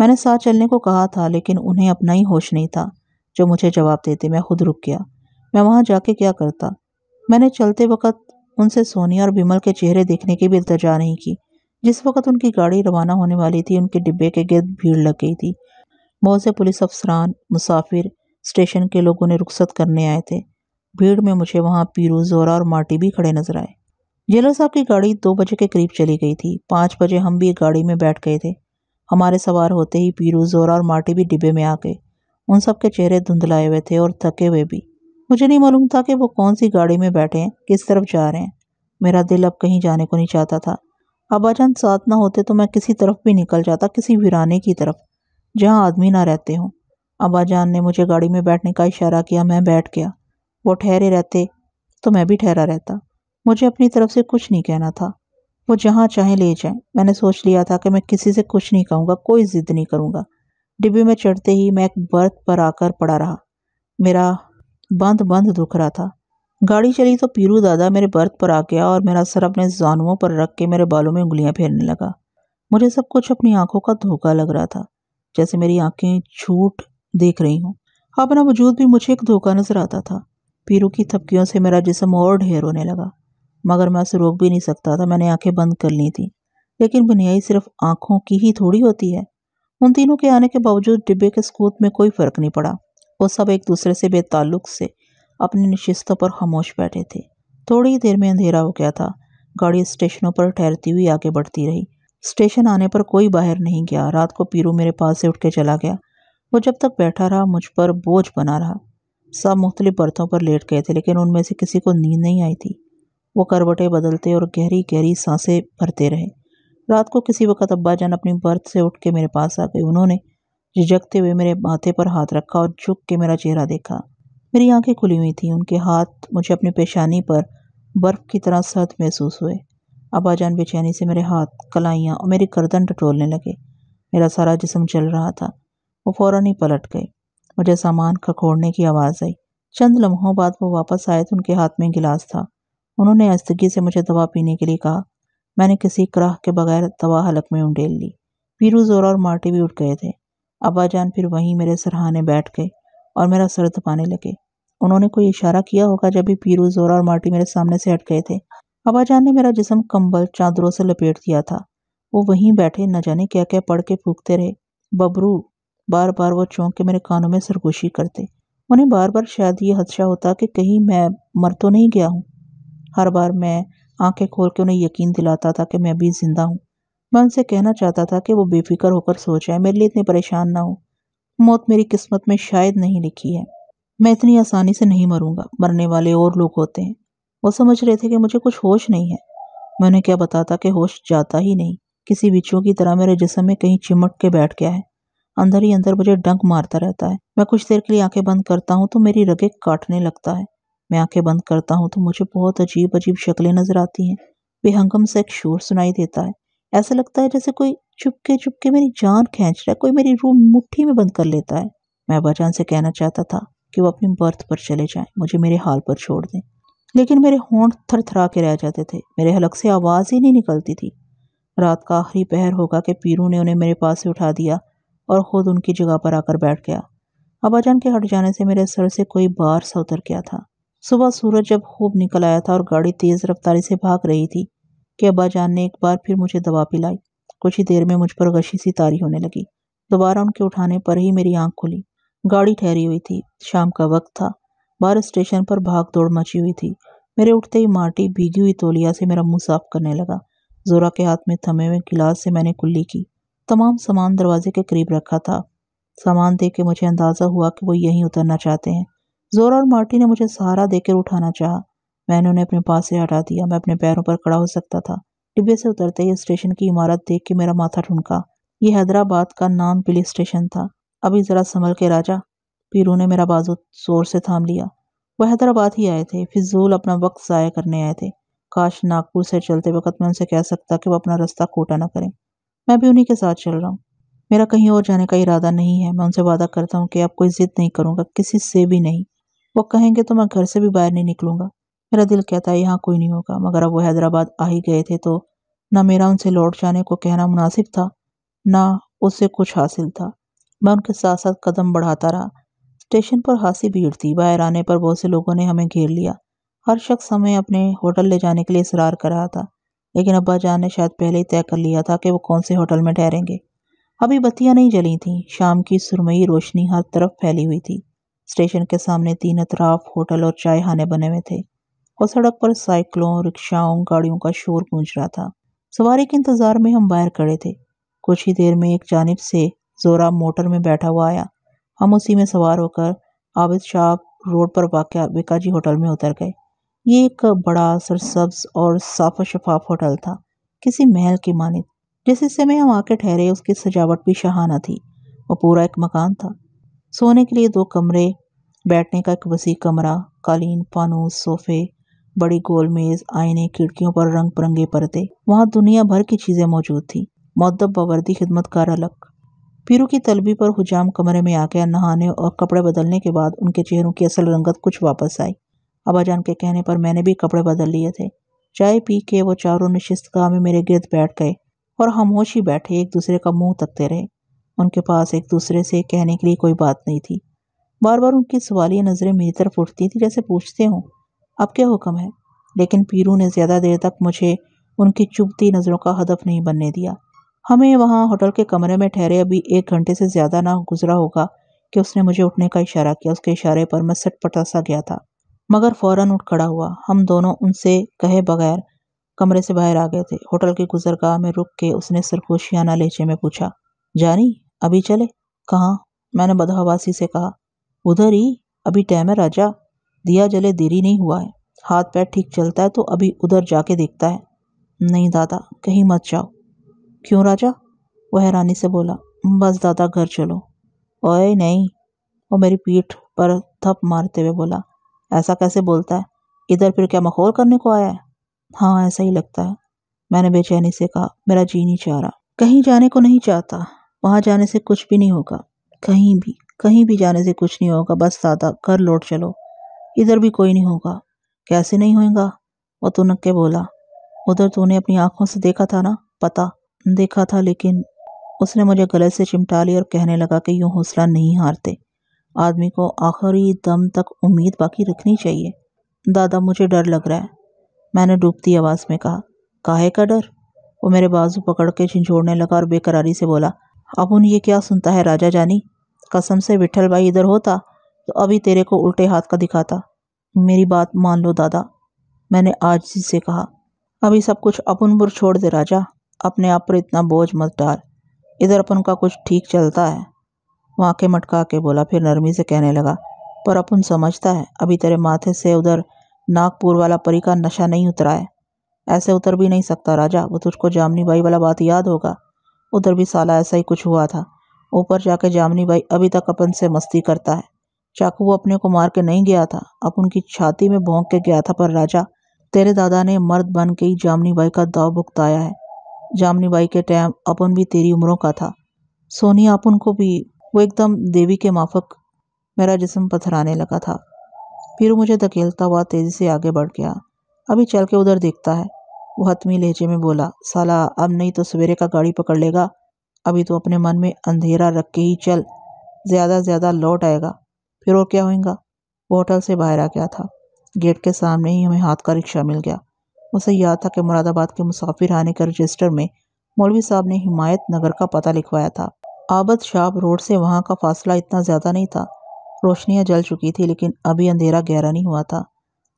S1: मैंने साथ चलने को कहा था, लेकिन उन्हें अपना ही होश नहीं था, जो मुझे जवाब देते। मैं खुद रुक गया। मैं वहाँ जाके क्या करता? मैंने चलते वक्त उनसे सोनिया और बिमल के चेहरे देखने की भी इल्तजा नहीं की। जिस वक्त उनकी गाड़ी रवाना होने वाली थी, उनके डिब्बे के गिर्द भीड़ लग गई थी। बहुत से पुलिस अफसरान, मुसाफिर स्टेशन के लोगों ने रुख्सत करने आए थे। भीड़ में मुझे वहाँ पीरू, जोरा और माटी भी खड़े नज़र आए। जेलर साहब की गाड़ी दो बजे के करीब चली गई थी। पाँच बजे हम भी गाड़ी में बैठ गए थे। हमारे सवार होते ही पीरू, जोरा और माटी भी डिब्बे में आ गए। उन सब के चेहरे धुंधलाए हुए थे और थके हुए भी। मुझे नहीं मालूम था कि वो कौन सी गाड़ी में बैठे हैं, किस तरफ़ जा रहे हैं। मेरा दिल अब कहीं जाने को नहीं चाहता था। अबाजान साथ ना होते तो मैं किसी तरफ़ भी निकल जाता, किसी वीराने की तरफ़, जहाँ आदमी ना रहते हों। अबाजान ने मुझे गाड़ी में बैठने का इशारा किया, मैं बैठ गया। वो ठहरे रहते तो मैं भी ठहरा रहता। मुझे अपनी तरफ़ से कुछ नहीं कहना था। वो जहाँ चाहे ले जाए। मैंने सोच लिया था कि मैं किसी से कुछ नहीं कहूँगा, कोई ज़िद नहीं करूँगा। डिब्बे में चढ़ते ही मैं एक बर्थ पर आकर पड़ा रहा। मेरा बंद बंद दुख रहा था। गाड़ी चली तो पीरू दादा मेरे बर्थ पर आ गया और मेरा सर अपने जानुओं पर रख के मेरे बालों में उंगलियाँ फेरने लगा। मुझे सब कुछ अपनी आँखों का धोखा लग रहा था। जैसे मेरी आँखें झूठ देख रही हूँ। अपना वजूद भी मुझे एक धोखा नज़र आता था। पीरू की थपकियों से मेरा जिसम और ढेर होने लगा। मगर मैं उसे रोक भी नहीं सकता था, मैंने आँखें बंद कर ली थी। लेकिन बुनियाई सिर्फ़ आँखों की ही थोड़ी होती है। उन तीनों के आने के बावजूद डिब्बे के स्कूत में कोई फ़र्क नहीं पड़ा। वो सब एक दूसरे से बेताल्लुक से अपनी निश्चितों पर खामोश बैठे थे। थोड़ी देर में अंधेरा हो गया था। गाड़ी स्टेशनों पर ठहरती हुई आगे बढ़ती रही। स्टेशन आने पर कोई बाहर नहीं गया। रात को पीरू मेरे पास से उठ के चला गया। वो जब तक बैठा रहा, मुझ पर बोझ बना रहा। सब मुख्तलिफ़ बर्थों पर लेट गए थे, लेकिन उनमें से किसी को नींद नहीं आई थी। वो करवटें बदलते और गहरी गहरी साँसें भरते रहे। रात को किसी वक्त अब्बा जान अपनी बर्थ से उठ के मेरे पास आ गए। उन्होंने झिझकते हुए मेरे माथे पर हाथ रखा और झुक के मेरा चेहरा देखा। मेरी आँखें खुली हुई थी। उनके हाथ मुझे अपनी पेशानी पर बर्फ़ की तरह सर्द महसूस हुए। अब्बा जान बेचैनी से मेरे हाथ, कलाइयाँ और मेरी गर्दन टटोलने लगे। मेरा सारा जिसम चल रहा था। वो फ़ौरन ही पलट गए मुझे सामान खखोड़ने की आवाज़ आई। चंद लम्हों बाद वो वापस आए तो उनके हाथ में गिलास था। उन्होंने अस्तगी से मुझे दवा पीने के लिए कहा। मैंने किसी क्रह के बगैर दवा हलक में उंडेल ली। पीरू जोरा और मार्टी भी उठ गए थे। अब्बाजान फिर वहीं मेरे सरहाने बैठ गए और मेरा सर दबाने लगे। उन्होंने कोई इशारा किया होगा जब भी पीरू जोरा और मार्टी मेरे सामने से हट गए थे। अब्बाजान ने मेरा जिसम कंबल चादरों से लपेट दिया था। वो वहीं बैठे न जाने क्या क्या पढ़ के फूकते रहे। बबरू बार बार वो चौंक के मेरे कानों में सरगोशी करते। उन्हें बार बार शायद ये हदशा होता कि कहीं मैं मर तो नहीं गया हूँ। हर बार मैं आँखें खोल के उन्हें यकीन दिलाता था कि मैं अभी ज़िंदा हूँ। मैं उनसे कहना चाहता था कि वो बेफिक्र होकर सो जाए, मेरे लिए इतने परेशान ना हो। मौत मेरी किस्मत में शायद नहीं लिखी है। मैं इतनी आसानी से नहीं मरूँगा, मरने वाले और लोग होते हैं। वो समझ रहे थे कि मुझे कुछ होश नहीं है। मैं उन्हें क्या बताता कि होश जाता ही नहीं। किसी बिच्छू की तरह मेरे जिसम में कहीं चिमट के बैठ गया है। अंदर ही अंदर मुझे डंक मारता रहता है। मैं कुछ देर के लिए आँखें बंद करता हूँ तो मेरी रगे काटने लगता है। मैं आँखें बंद करता हूँ तो मुझे बहुत अजीब अजीब शक्लें नज़र आती हैं। बेहंगम से एक शोर सुनाई देता है। ऐसा लगता है जैसे कोई चुपके चुपके मेरी जान खींच रहा है, कोई मेरी रूह मुट्ठी में बंद कर लेता है। मैं अबाजान से कहना चाहता था कि वो अपनी बर्थ पर चले जाएँ, मुझे मेरे हाल पर छोड़ दें। लेकिन मेरे होंठ थर थरा के रह जाते थे, मेरे हलक से आवाज़ ही नहीं निकलती थी। रात का आखिरी पहर होगा कि पीरू ने उन्हें मेरे पास से उठा दिया। और खुद उनकी जगह पर आकर बैठ गया। अबाजान के हट जाने से मेरे सर से कोई बार सा उतर गया था। सुबह सूरज जब खूब निकल आया था और गाड़ी तेज रफ्तारी से भाग रही थी कि अब्बाजान ने एक बार फिर मुझे दवा पिलाई। कुछ ही देर में मुझ पर गशी सी तारी होने लगी। दोबारा उनके उठाने पर ही मेरी आँख खुली। गाड़ी ठहरी हुई थी। शाम का वक्त था। बाहर स्टेशन पर भाग दौड़ मची हुई थी। मेरे उठते ही माटी भीगी हुई तोलिया से मेरा मुँह साफ़ करने लगा। जोरा के हाथ में थमे हुए गिलास से मैंने कुल्ली की। तमाम सामान दरवाजे के करीब रखा था। सामान देख के मुझे अंदाज़ा हुआ कि वो यहीं उतरना चाहते हैं। जोरा और मार्टी ने मुझे सहारा देकर उठाना चाहा। मैंने उन्हें अपने पास से हटा दिया। मैं अपने पैरों पर खड़ा हो सकता था। डिब्बे से उतरते ही स्टेशन की इमारत देख के मेरा माथा ठुनका। ये हैदराबाद का नाम पुलिस स्टेशन था। अभी ज़रा संभल के राजा। पीरू ने मेरा बाजू ज़ोर से थाम लिया। वह हैदराबाद ही आए थे। फिजूल अपना वक्त ज़ाय करने आए थे। काश नागपुर से चलते वक्त मैं उनसे कह सकता कि वह अपना रास्ता खोटा ना करें। मैं भी उन्हीं के साथ चल रहा हूँ। मेरा कहीं और जाने का इरादा नहीं है। मैं उनसे वादा करता हूँ कि अब कोई जिद नहीं करूँगा, किसी से भी नहीं। वो कहेंगे तो मैं घर से भी बाहर नहीं निकलूँगा। मेरा दिल कहता है, यहाँ कोई नहीं होगा। मगर अब वो हैदराबाद आ ही गए थे तो ना मेरा उनसे लौट जाने को कहना मुनासिब था, ना उससे कुछ हासिल था। मैं उनके साथ साथ कदम बढ़ाता रहा। स्टेशन पर हासी भीड़ थी। बाहर आने पर बहुत से लोगों ने हमें घेर लिया। हर शख्स हमें अपने होटल ले जाने के लिए इसरार कर रहा था। लेकिन अब्बा जान ने शायद पहले ही तय कर लिया था कि वो कौन से होटल में ठहरेंगे। अभी बत्तियाँ नहीं जली थीं। शाम की सुरमई रोशनी हर तरफ़ फैली हुई थी। स्टेशन के सामने तीन अतराफ होटल और चाय खाने बने हुए थे और सड़क पर साइकिलों, रिक्शाओं, गाड़ियों का शोर गूंज रहा था। सवारी के इंतज़ार में हम बाहर खड़े थे। कुछ ही देर में एक जानब से जोरा मोटर में बैठा हुआ आया। हम उसी में सवार होकर आबिद शाह रोड पर वाक़ विकाजी होटल में उतर गए। ये एक बड़ा सरसब्ज और साफ़ शफाफ होटल था, किसी महल की मानित, जिस हिस्से में हम आके ठहरे उसकी सजावट भी शहाना थी, वो पूरा एक मकान था। सोने के लिए दो कमरे, बैठने का एक वसी कमरा, कालीन फानूस सोफे, बड़ी गोल मेज, आईने, खिड़कियों पर रंग बिरंगे पर्दे, वहाँ दुनिया भर की चीज़ें मौजूद थी मदब बवर्दी खिदमतकार अलग। पीरू की तलबी पर हुजाम कमरे में आके नहाने और कपड़े बदलने के बाद उनके चेहरों की असल रंगत कुछ वापस आई। अबाजान के कहने पर मैंने भी कपड़े बदल लिए थे। चाय पी के वो चारों नशिस्तगाह में मेरे गिरद बैठ गए और खामोश ही बैठे एक दूसरे का मुँह तकते रहे। उनके पास एक दूसरे से कहने के लिए कोई बात नहीं थी। बार बार उनकी सवालिया नज़रें मेरी तरफ़ उठती थी, जैसे पूछते हों, अब क्या हुक्म है? लेकिन पीरू ने ज़्यादा देर तक मुझे उनकी चुभती नज़रों का हदफ नहीं बनने दिया। हमें वहाँ होटल के कमरे में ठहरे अभी एक घंटे से ज़्यादा ना गुजरा होगा कि उसने मुझे उठने का इशारा किया। उसके इशारे पर मैं सटपटा सा गया था। मगर फ़ौरन उठ खड़ा हुआ। हम दोनों उनसे कहे बगैर कमरे से बाहर आ गए थे। होटल की गुजरगाह में रुक के उसने सरखोशियाना लहजे में पूछा, जानी, अभी चले? कहाँ? मैंने बदहवासी से कहा, उधर ही, अभी टाइम है राजा। दिया जले देरी नहीं हुआ है। हाथ पैर ठीक चलता है तो अभी उधर जाके देखता है। नहीं दादा, कहीं मत जाओ। क्यों राजा? वह हैरानी से बोला, बस दादा, घर चलो। ओए नहीं। वो मेरी पीठ पर थप मारते हुए बोला ऐसा कैसे बोलता है? इधर फिर क्या मखौल करने को आया है? हाँ ऐसा ही लगता है। मैंने बेचैनी से कहा, मेरा जी नहीं चाह रहा। कहीं जाने को नहीं चाहता। वहाँ जाने से कुछ भी नहीं होगा। कहीं भी कहीं भी जाने से कुछ नहीं होगा। बस दादा, घर लौट चलो। इधर भी कोई नहीं होगा। कैसे नहीं होगा वो तुनक के बोला। उधर तूने अपनी आँखों से देखा था ना? पता। देखा था, लेकिन उसने मुझे गले से चिमटा लिया और कहने लगा कि यूँ हौसला नहीं हारते। आदमी को आखिरी दम तक उम्मीद बाकी रखनी चाहिए। दादा, मुझे डर लग रहा है। मैंने डूबती आवाज़ में कहा, काहे का डर? वो मेरे बाजू पकड़ के झिझोड़ने लगा और बेकरारी से बोला, अब उन ये क्या सुनता है राजा जानी? कसम से विठल भाई इधर होता तो अभी तेरे को उल्टे हाथ का दिखाता। मेरी बात मान लो दादा। मैंने आज जी से कहा, अभी सब कुछ अपन बुर छोड़ दे राजा। अपने आप पर इतना बोझ मत डाल। इधर अपन का कुछ ठीक चलता है। वहाँ के मटका के बोला, फिर नरमी से कहने लगा, पर अपन समझता है, अभी तेरे माथे से उधर नागपुर वाला परी का नशा नहीं उतरा है। ऐसे उतर भी नहीं सकता राजा, वो तुझको जामनी बाई वाला बात याद होगा। उधर भी साला ऐसा ही कुछ हुआ था। ऊपर जाके जामनी बाई अभी तक अपन से मस्ती करता है। चाकू वो अपने को मार के नहीं गया था। अब उनकी छाती में भोंक के गया था, पर राजा, तेरे दादा ने मर्द बन के ही जामनी बाई का दाव भुगताया है। जामनी बाई के टाइम अपन भी तेरी उम्रों का था। सोनिया अपन को भी वो एकदम देवी के माफक मेरा जिस्म पथराने लगा था। फिर मुझे धकेलता हुआ तेज़ी से आगे बढ़ गया। अभी चल के उधर देखता है। वो हतमी लहजे में बोला, साला, अब नहीं तो सवेरे का गाड़ी पकड़ लेगा। अभी तो अपने मन में अंधेरा रख के ही चल। ज़्यादा ज़्यादा लौट आएगा। फिर और क्या होगा वो होटल से बाहर आ गया था। गेट के सामने ही हमें हाथ का रिक्शा मिल गया। उसे याद था कि मुरादाबाद के मुसाफिर आने के रजिस्टर में मौलवी साहब ने हिमायत नगर का पता लिखवाया था। आबद शाब रोड से वहाँ का फासला इतना ज़्यादा नहीं था। रोशनियाँ जल चुकी थी, लेकिन अभी अंधेरा गहरा नहीं हुआ था।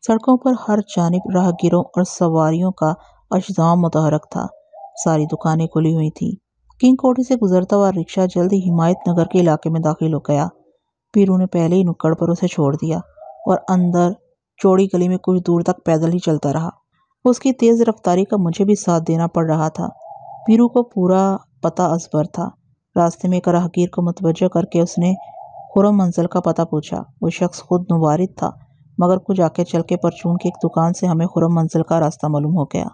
S1: सड़कों पर हर जानब राहगीरों और सवारियों का अजदाम मुतहरक था। सारी दुकानें खुली हुई थीं। किंग कोठी से गुजरता हुआ रिक्शा जल्दी हिमायत नगर के इलाके में दाखिल हो गया। पीरू ने पहले ही नुक्कड़ पर उसे छोड़ दिया और अंदर चौड़ी गली में कुछ दूर तक पैदल ही चलता रहा। उसकी तेज़ रफ्तारी का मुझे भी साथ देना पड़ रहा था। पीरू को पूरा पता असबर था। रास्ते में एक राहगीर को मुतवजह करके उसने खुरम मंजिल का पता पूछा। वो शख्स खुद नुवारिद था, मगर कुछ आगे चल के परचून की एक दुकान से हमें खुरम मंजिल का रास्ता मालूम हो गया।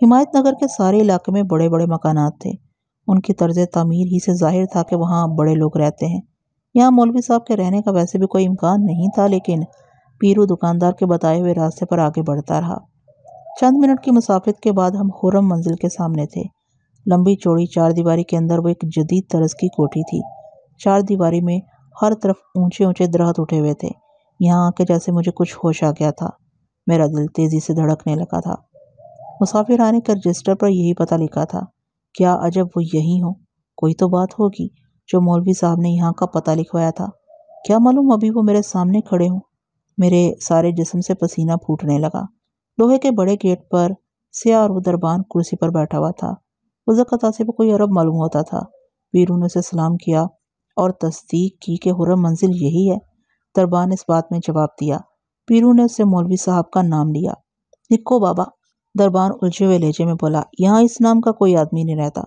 S1: हिमायत नगर के सारे इलाके में बड़े बड़े मकानात थे। उनकी तर्ज तमीर ही से ज़ाहिर था कि वहाँ बड़े लोग रहते हैं। यहाँ मौलवी साहब के रहने का वैसे भी कोई इम्कान नहीं था, लेकिन पीरू दुकानदार के बताए हुए रास्ते पर आगे बढ़ता रहा। चंद मिनट की मुसाफिर के बाद हम खुरम मंजिल के सामने थे। लंबी चौड़ी चार दीवारी के अंदर वो एक जदीद तरस की कोठी थी। चार दीवारी में हर तरफ़ ऊँचे ऊँचे दरख्त उठे हुए थे। यहाँ आके जैसे मुझे कुछ होश आ गया था। मेरा दिल तेज़ी से धड़कने लगा था। मुसाफिर आने के रजिस्टर पर यही पता लिखा था, क्या अजब वो यही हो? कोई तो बात होगी जो मौलवी साहब ने यहाँ का पता लिखवाया था। क्या मालूम अभी वो मेरे सामने खड़े हों? मेरे सारे जिस्म से पसीना फूटने लगा। लोहे के बड़े गेट पर सिया और वो दरबान कुर्सी पर बैठा हुआ था। उस कता से कोई अरब मालूम होता था। वीरू ने उसे सलाम किया और तस्दीक की कि हुरम मंजिल यही है। दरबान इस बात में जवाब दिया। पीरू ने उससे मौलवी साहब का नाम लिया। निको बाबा दरबान उलझे हुए लहजे में बोला, यहाँ इस नाम का कोई आदमी नहीं रहता।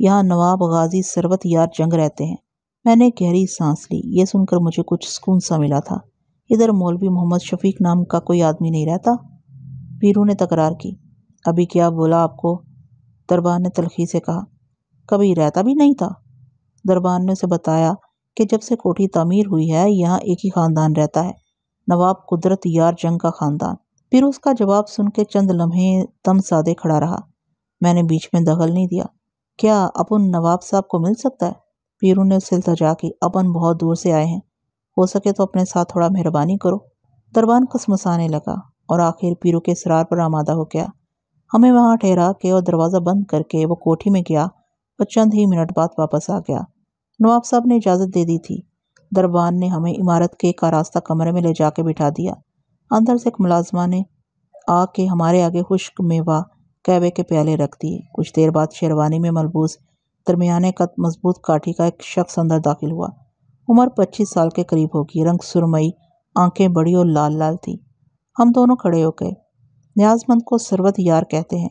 S1: यहाँ नवाब गाजी सरवत यार जंग रहते हैं। मैंने गहरी सांस ली। ये सुनकर मुझे कुछ सुकून सा मिला था। इधर मौलवी मोहम्मद शफीक नाम का कोई आदमी नहीं रहता? पीरू ने तकरार की, अभी क्या बोला आपको? दरबान ने तलखी से कहा, कभी रहता भी नहीं था? दरबान ने उसे बताया कि जब से कोठी तमीर हुई है, यहाँ एक ही ख़ानदान रहता है, नवाब कुदरत यार जंग का ख़ानदान। फिर उसका जवाब सुन के चंद लम्हे तम सादे खड़ा रहा। मैंने बीच में दखल नहीं दिया। क्या अपन नवाब साहब को मिल सकता है? पीरू ने उससे तजा की अपन बहुत दूर से आए हैं। हो सके तो अपने साथ थोड़ा मेहरबानी करो। दरबान कसमसाने लगा और आखिर पीरू के इसरार पर आमादा हो गया। हमें वहाँ ठहरा के और दरवाज़ा बंद करके वो कोठी में गया और चंद ही मिनट बाद वापस आ गया। नवाब साहब ने इजाज़त दे दी थी। दरबान ने हमें इमारत के एक रास्ता कमरे में ले जाके बिठा दिया। अंदर से एक मुलाजमा ने आके हमारे आगे खुश्क मेवा कैबे के प्याले रख दिए। कुछ देर बाद शेरवानी में मलबूस दरमियाने कद मज़बूत काठी का एक शख्स अंदर दाखिल हुआ। उम्र पच्चीस साल के करीब होगी। रंग सुरमई, आँखें बड़ी और लाल लाल थी। हम दोनों खड़े हो गए। न्याजमंद को सरवत यार कहते हैं।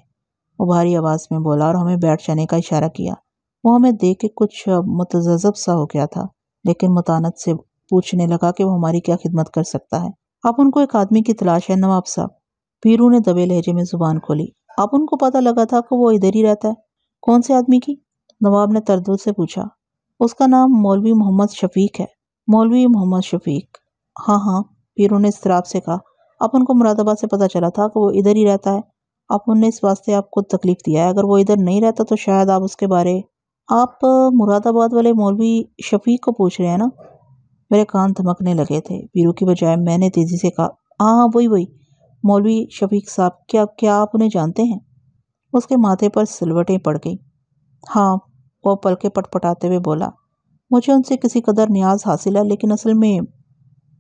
S1: वो भारी आवाज़ में बोला और हमें बैठ जाने का इशारा किया। वो हमें देख के कुछ मुतजब सा हो गया था, लेकिन मुतानत से पूछने लगा कि वो हमारी क्या खिदमत कर सकता है। आप उनको एक आदमी की तलाश है, नवाब साहब। पीरू ने दबे लहजे में ज़ुबान खोली। आप उनको पता लगा था कि वो इधर ही रहता है। कौन से आदमी की? नवाब ने तरदूत से पूछा। उसका नाम मौलवी मोहम्मद शफीक है। मौलवी मोहम्मद शफीक। हाँ हाँ पीरू ने इसराब से कहा। अपन को मुरादाबाद से पता चला था कि वो इधर ही रहता है। अपन ने इस वास्ते आपको तकलीफ़ दिया है। अगर वो इधर नहीं रहता तो शायद आप उसके बारे आप मुरादाबाद वाले मौलवी शफीक को पूछ रहे हैं ना? मेरे कान धमकने लगे थे। पीरू की बजाय मैंने तेज़ी से कहा हाँ वही वही। मौलवी शफीक साहब, क्या क्या आप उन्हें जानते हैं? उसके माथे पर सिलवटें पड़ गई। हाँ वो पलके पटपटाते हुए बोला, मुझे उनसे किसी कदर न्याज हासिल है, लेकिन असल में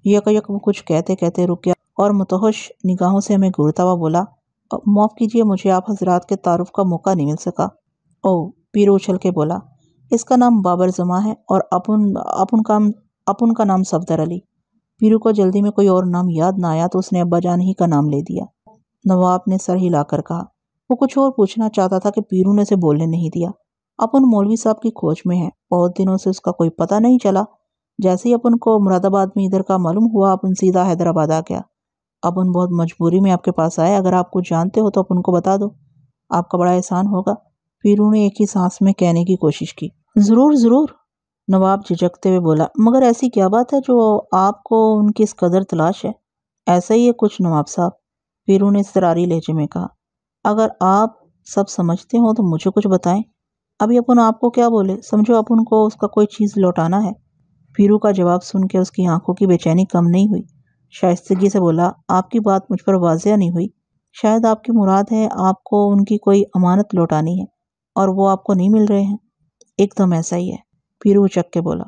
S1: यक यक वो कुछ कहते कहते रुक गया और मुतहश निगाहों से हमें घूरता हुआ बोला माफ़ कीजिए, मुझे आप हजरात के तारुफ का मौका नहीं मिल सका। ओ, पीरो उछल के बोला, इसका नाम बाबर जमा है और अपन अपन का अपन का नाम सफदर अली। पीरू को जल्दी में कोई और नाम याद ना आया तो उसने अब्बा जान ही का नाम ले दिया। नवाब ने सर हिलाकर कहा, वो कुछ और पूछना चाहता था कि पीरू ने उसे बोलने नहीं दिया। अपन मौलवी साहब की खोज में है, बहुत दिनों से उसका कोई पता नहीं चला। जैसे ही अपन को मुरादाबाद में इधर का मालूम हुआ अपन सीधा हैदराबाद आ गया। अपन बहुत मजबूरी में आपके पास आए। अगर आप कुछ जानते हो तो अपन को बता दो। आपका बड़ा एहसान होगा। पीरू ने एक ही सांस में कहने की कोशिश की। ज़रूर ज़रूर, नवाब झिझकते हुए बोला। मगर ऐसी क्या बात है जो आपको उनकी इस कदर तलाश है? ऐसा ही है कुछ, नवाब साहब। पीरू ने इसरारी लहजे में कहा। अगर आप सब समझते हो तो मुझे कुछ बताएँ। अभी अपन आपको क्या बोले? समझो अपन को उसका कोई चीज़ लौटाना है। पीरू का जवाब सुन के उसकी आँखों की बेचैनी कम नहीं हुई। शाइस्तगी से बोला, आपकी बात मुझ पर वाजिया नहीं हुई। शायद आपकी मुराद है, आपको उनकी कोई अमानत लौटानी है और वो आपको नहीं मिल रहे हैं। एकदम ऐसा ही है। पीरू उचक के बोला।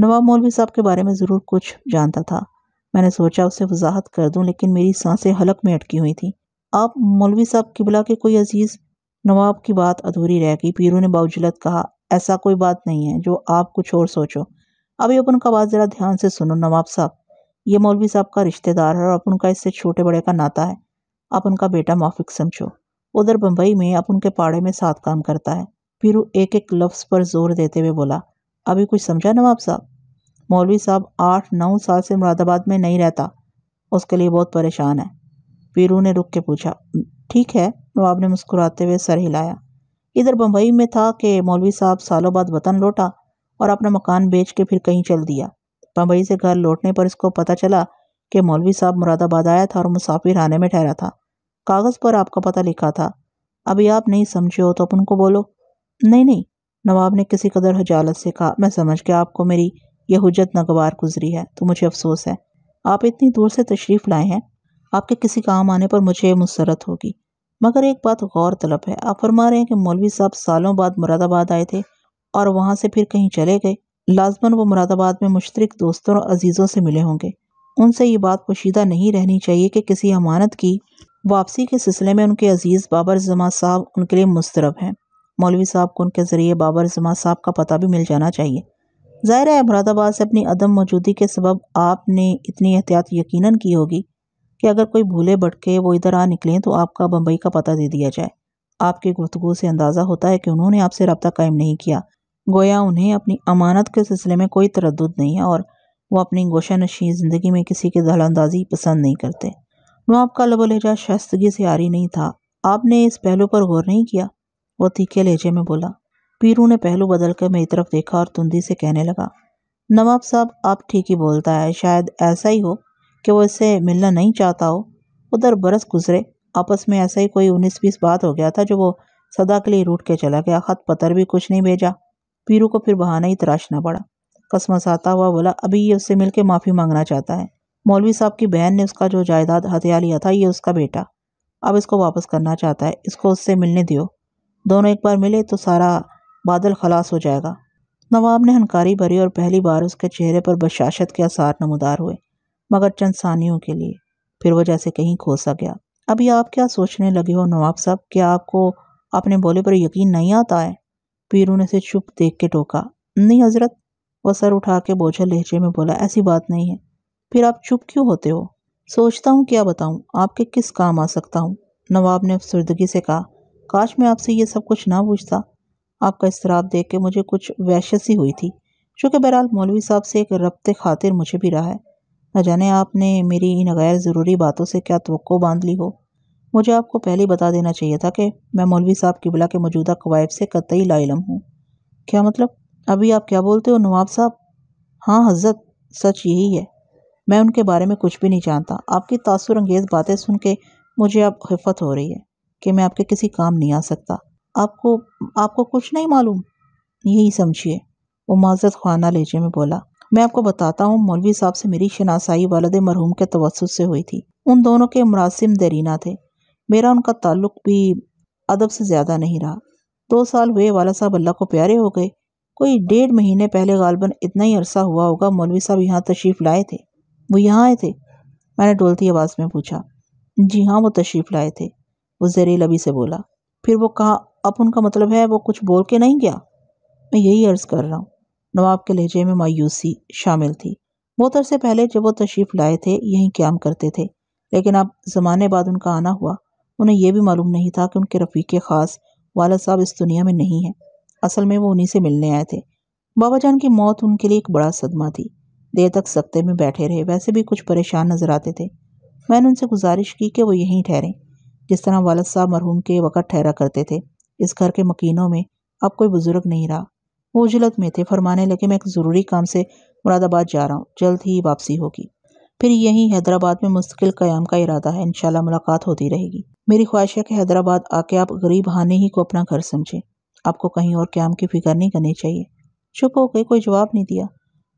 S1: नवाब मौलवी साहब के बारे में ज़रूर कुछ जानता था। मैंने सोचा उससे वजाहत कर दूँ, लेकिन मेरी साँसें हलक में अटकी हुई थी। आप मौलवी साहब किबला के कोई अज़ीज़ नवाब की बात अधूरी रह गई। पीरू ने बाउजलत कहा, ऐसा कोई बात नहीं है, जो आप कुछ और सोचो। अभी अपन का बात ज़रा ध्यान से सुनो, नवाब साहब। ये मौलवी साहब का रिश्तेदार है और अपन का इससे छोटे बड़े का नाता है। आप उनका बेटा माफिक समझो। उधर बम्बई में आप उनके पाड़े में साथ काम करता है। फिर एक एक लफ्ज़ पर ज़ोर देते हुए बोला, अभी कुछ समझा नवाब साहब? मौलवी साहब आठ नौ साल से मुरादाबाद में नहीं रहता। उसके लिए बहुत परेशान है। पीरू ने रुक के पूछा, ठीक है। नवाब ने मुस्कुराते हुए सर हिलाया। इधर बम्बई में था कि मौलवी साहब सालों बाद वतन लौटा और अपना मकान बेच के फिर कहीं चल दिया। बम्बई से घर लौटने पर इसको पता चला कि मौलवी साहब मुरादाबाद आया था और मुसाफिर आने में ठहरा था। कागज़ पर आपका पता लिखा था। अभी आप नहीं समझे हो तो अपन को बोलो। नहीं नहीं, नवाब ने किसी कदर हजालत से कहा, मैं समझ गया आपको मेरी यह हजत नगवार गुजरी है तो मुझे अफसोस है। आप इतनी दूर से तशरीफ़ लाए हैं, आपके किसी काम आने पर मुझे मुसरत होगी। मगर एक बात गौर तलब है, आप फरमा रहे हैं कि मौलवी साहब सालों बाद मुरादाबाद आए थे और वहाँ से फिर कहीं चले गए। लाजमन वो मुरादाबाद में मुश्तरक दोस्तों और अजीज़ों से मिले होंगे। उनसे ये बात पोशीदा नहीं रहनी चाहिए कि किसी अमानत की वापसी के सिलसिले में उनके अज़ीज़ बाबर जमा साहब उनके लिए मुस्तरब हैं। मौलवी साहब को उनके ज़रिए बाबर जमा साहब का पता भी मिल जाना चाहिए। ज़ाहिर है, मुरादाबाद से अपनी अदम मौजूदगी के सबब आपने इतनी एहतियात यकीनन की होगी कि अगर कोई भूले भटके वो इधर आ निकलें तो आपका बम्बई का पता दे दिया जाए। आपकी गुफ्तु से अंदाज़ा होता है कि उन्होंने आपसे रबता कायम नहीं किया। गोया उन्हें अपनी अमानत के सिलसिले में कोई तरद नहीं है और वो अपनी गोशा नशी ज़िंदगी में किसी की दखलंदाजी पसंद नहीं करते। नवाब का लब लहजा शस्तगी से आरी नहीं था। आपने इस पहलू पर गौर नहीं किया? वो तीखे लहजे में बोला। पीरू ने पहलू बदल कर मेरी तरफ़ देखा और तुंदी से कहने लगा, नवाब साहब, आप ठीक ही बोलता है। शायद ऐसा ही हो कि वो इससे मिलना नहीं चाहता हो। उधर बरस गुजरे, आपस में ऐसा ही कोई उन्नीस बीस बात हो गया था जो वो सदा के लिए रूट के चला गया। खत पतर भी कुछ नहीं भेजा। पीरू को फिर बहाना ही तराशना पड़ा। कसमसाता हुआ बोला, अभी ये उससे मिलकर माफ़ी मांगना चाहता है। मौलवी साहब की बहन ने उसका जो जायदाद हथिया लिया था, ये उसका बेटा। अब इसको वापस करना चाहता है। इसको उससे मिलने दियो। दोनों एक बार मिले तो सारा बादल खलास हो जाएगा। नवाब ने हनकारी भरी और पहली बार उसके चेहरे पर बशाशत के आसार नमदार हुए, मगर चंद सानियों के लिए। फिर वो जैसे कहीं खोसा गया। अभी आप क्या सोचने लगे हो नवाब साहब? क्या आपको अपने बोले पर यकीन नहीं आता है? पीरू ने से चुप देख के टोका। नहीं हज़रत वो सर उठा के बोझल लहजे में बोला, ऐसी बात नहीं है। फिर आप चुप क्यों होते हो? सोचता हूँ क्या बताऊँ, आपके किस काम आ सकता हूँ? नवाब ने अफसरदगी से कहा, काश मैं आपसे ये सब कुछ ना पूछता। आपका इसराब देख के मुझे कुछ वैश्य हुई थी। चूँकि बहरहाल मौलवी साहब से एक रबते खातिर मुझे भी रहा है। न जाने आपने मेरी इन गैर ज़रूरी बातों से क्या तो बाँध ली हो। मुझे आपको पहले ही बता देना चाहिए था कि मैं मौलवी साहब की बिला के मौजूदा कवायब से कतई लाइलम हूँ। क्या मतलब? अभी आप क्या बोलते हो, नवाब साहब? हाँ हज़रत, सच यही है। मैं उनके बारे में कुछ भी नहीं जानता। आपकी तासुर अंगेज बातें सुन के मुझे अब हिफत हो रही है कि मैं आपके किसी काम नहीं आ सकता। आपको आपको कुछ नहीं मालूम? यही समझिए वो माजत खाना लेजे में बोला। मैं आपको बताता हूँ, मौलवी साहब से मेरी शनासाई वालद मरहूम के तवसत से हुई थी। उन दोनों के मुरासिम देरीना थे। मेरा उनका ताल्लुक भी अदब से ज़्यादा नहीं रहा। दो साल हुए वाला साहब अल्लाह को प्यारे हो गए। कोई डेढ़ महीने पहले गालबन इतना ही अरसा हुआ होगा, मौलवी साहब यहाँ तशरीफ़ लाए थे। वो यहाँ आए थे? मैंने डोलती आवाज़ में पूछा। जी हाँ वो तशरीफ़ लाए थे, वो जेरी लबी से बोला। फिर वो कहा, अब उनका मतलब है वो कुछ बोल के नहीं गया? मैं यही अर्ज़ कर रहा हूँ। नवाब के लहजे में मायूसी शामिल थी। बहुत अरसे पहले जब वो तशरीफ़ लाए थे, यहीं क्याम करते थे। लेकिन अब ज़माने बाद उनका आना हुआ। उन्हें यह भी मालूम नहीं था कि उनके रफ़ीक ख़ास वाला साहब इस दुनिया में नहीं है। असल में वो उन्हीं से मिलने आए थे। बाबा जान की मौत उनके लिए एक बड़ा सदमा थी। देर तक सख्ते में बैठे रहे, वैसे भी कुछ परेशान नज़र आते थे। मैंने उनसे गुजारिश की कि वो यहीं ठहरें, जिस तरह वालद साहब मरहूम के वक़्त ठहरा करते थे। इस घर के मकीनों में अब कोई बुज़ुर्ग नहीं रहा। वो उजलत में थे, फरमाने लगे, मैं एक ज़रूरी काम से मुरादाबाद जा रहा हूँ, जल्द ही वापसी होगी। फिर यहीं हैदराबाद में मुस्तकिल क़याम का इरादा है इंशाल्लाह मुलाकात होती रहेगी। मेरी ख्वाहिश है कि हैदराबाद आके आप गरीब हाने ही को अपना घर समझें। आपको कहीं और क्याम की फ़िक्र नहीं करनी चाहिए। चुप हो गए, कोई जवाब नहीं दिया।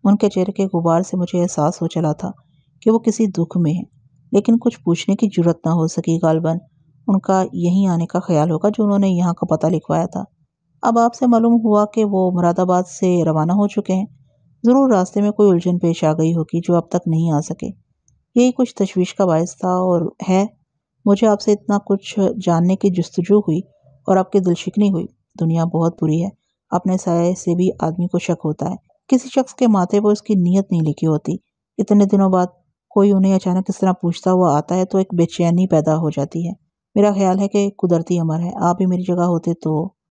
S1: उनके चेहरे के गुबार से मुझे एहसास हो चला था कि वो किसी दुख में है। लेकिन कुछ पूछने की ज़रूरत ना हो सकी गालबन। उनका यहीं आने का ख्याल होगा जो उन्होंने यहाँ का पता लिखवाया था। अब आपसे मालूम हुआ कि वो मुरादाबाद से रवाना हो चुके हैं। ज़रूर रास्ते में कोई उलझन पेश आ गई होगी जो अब तक नहीं आ सके। यही कुछ तशवीश का बायस था और है मुझे आपसे इतना कुछ जानने की जस्तजू हुई और आपकी दिलशिकनी हुई। दुनिया बहुत बुरी है। अपने साय से भी आदमी को शक होता है। किसी शख्स के माथे पर उसकी नीयत नहीं लिखी होती। इतने दिनों बाद कोई उन्हें अचानक इस तरह पूछता हुआ आता है तो एक बेचैनी पैदा हो जाती है। मेरा ख्याल है कि कुदरती अमर है। आप ही मेरी जगह होते तो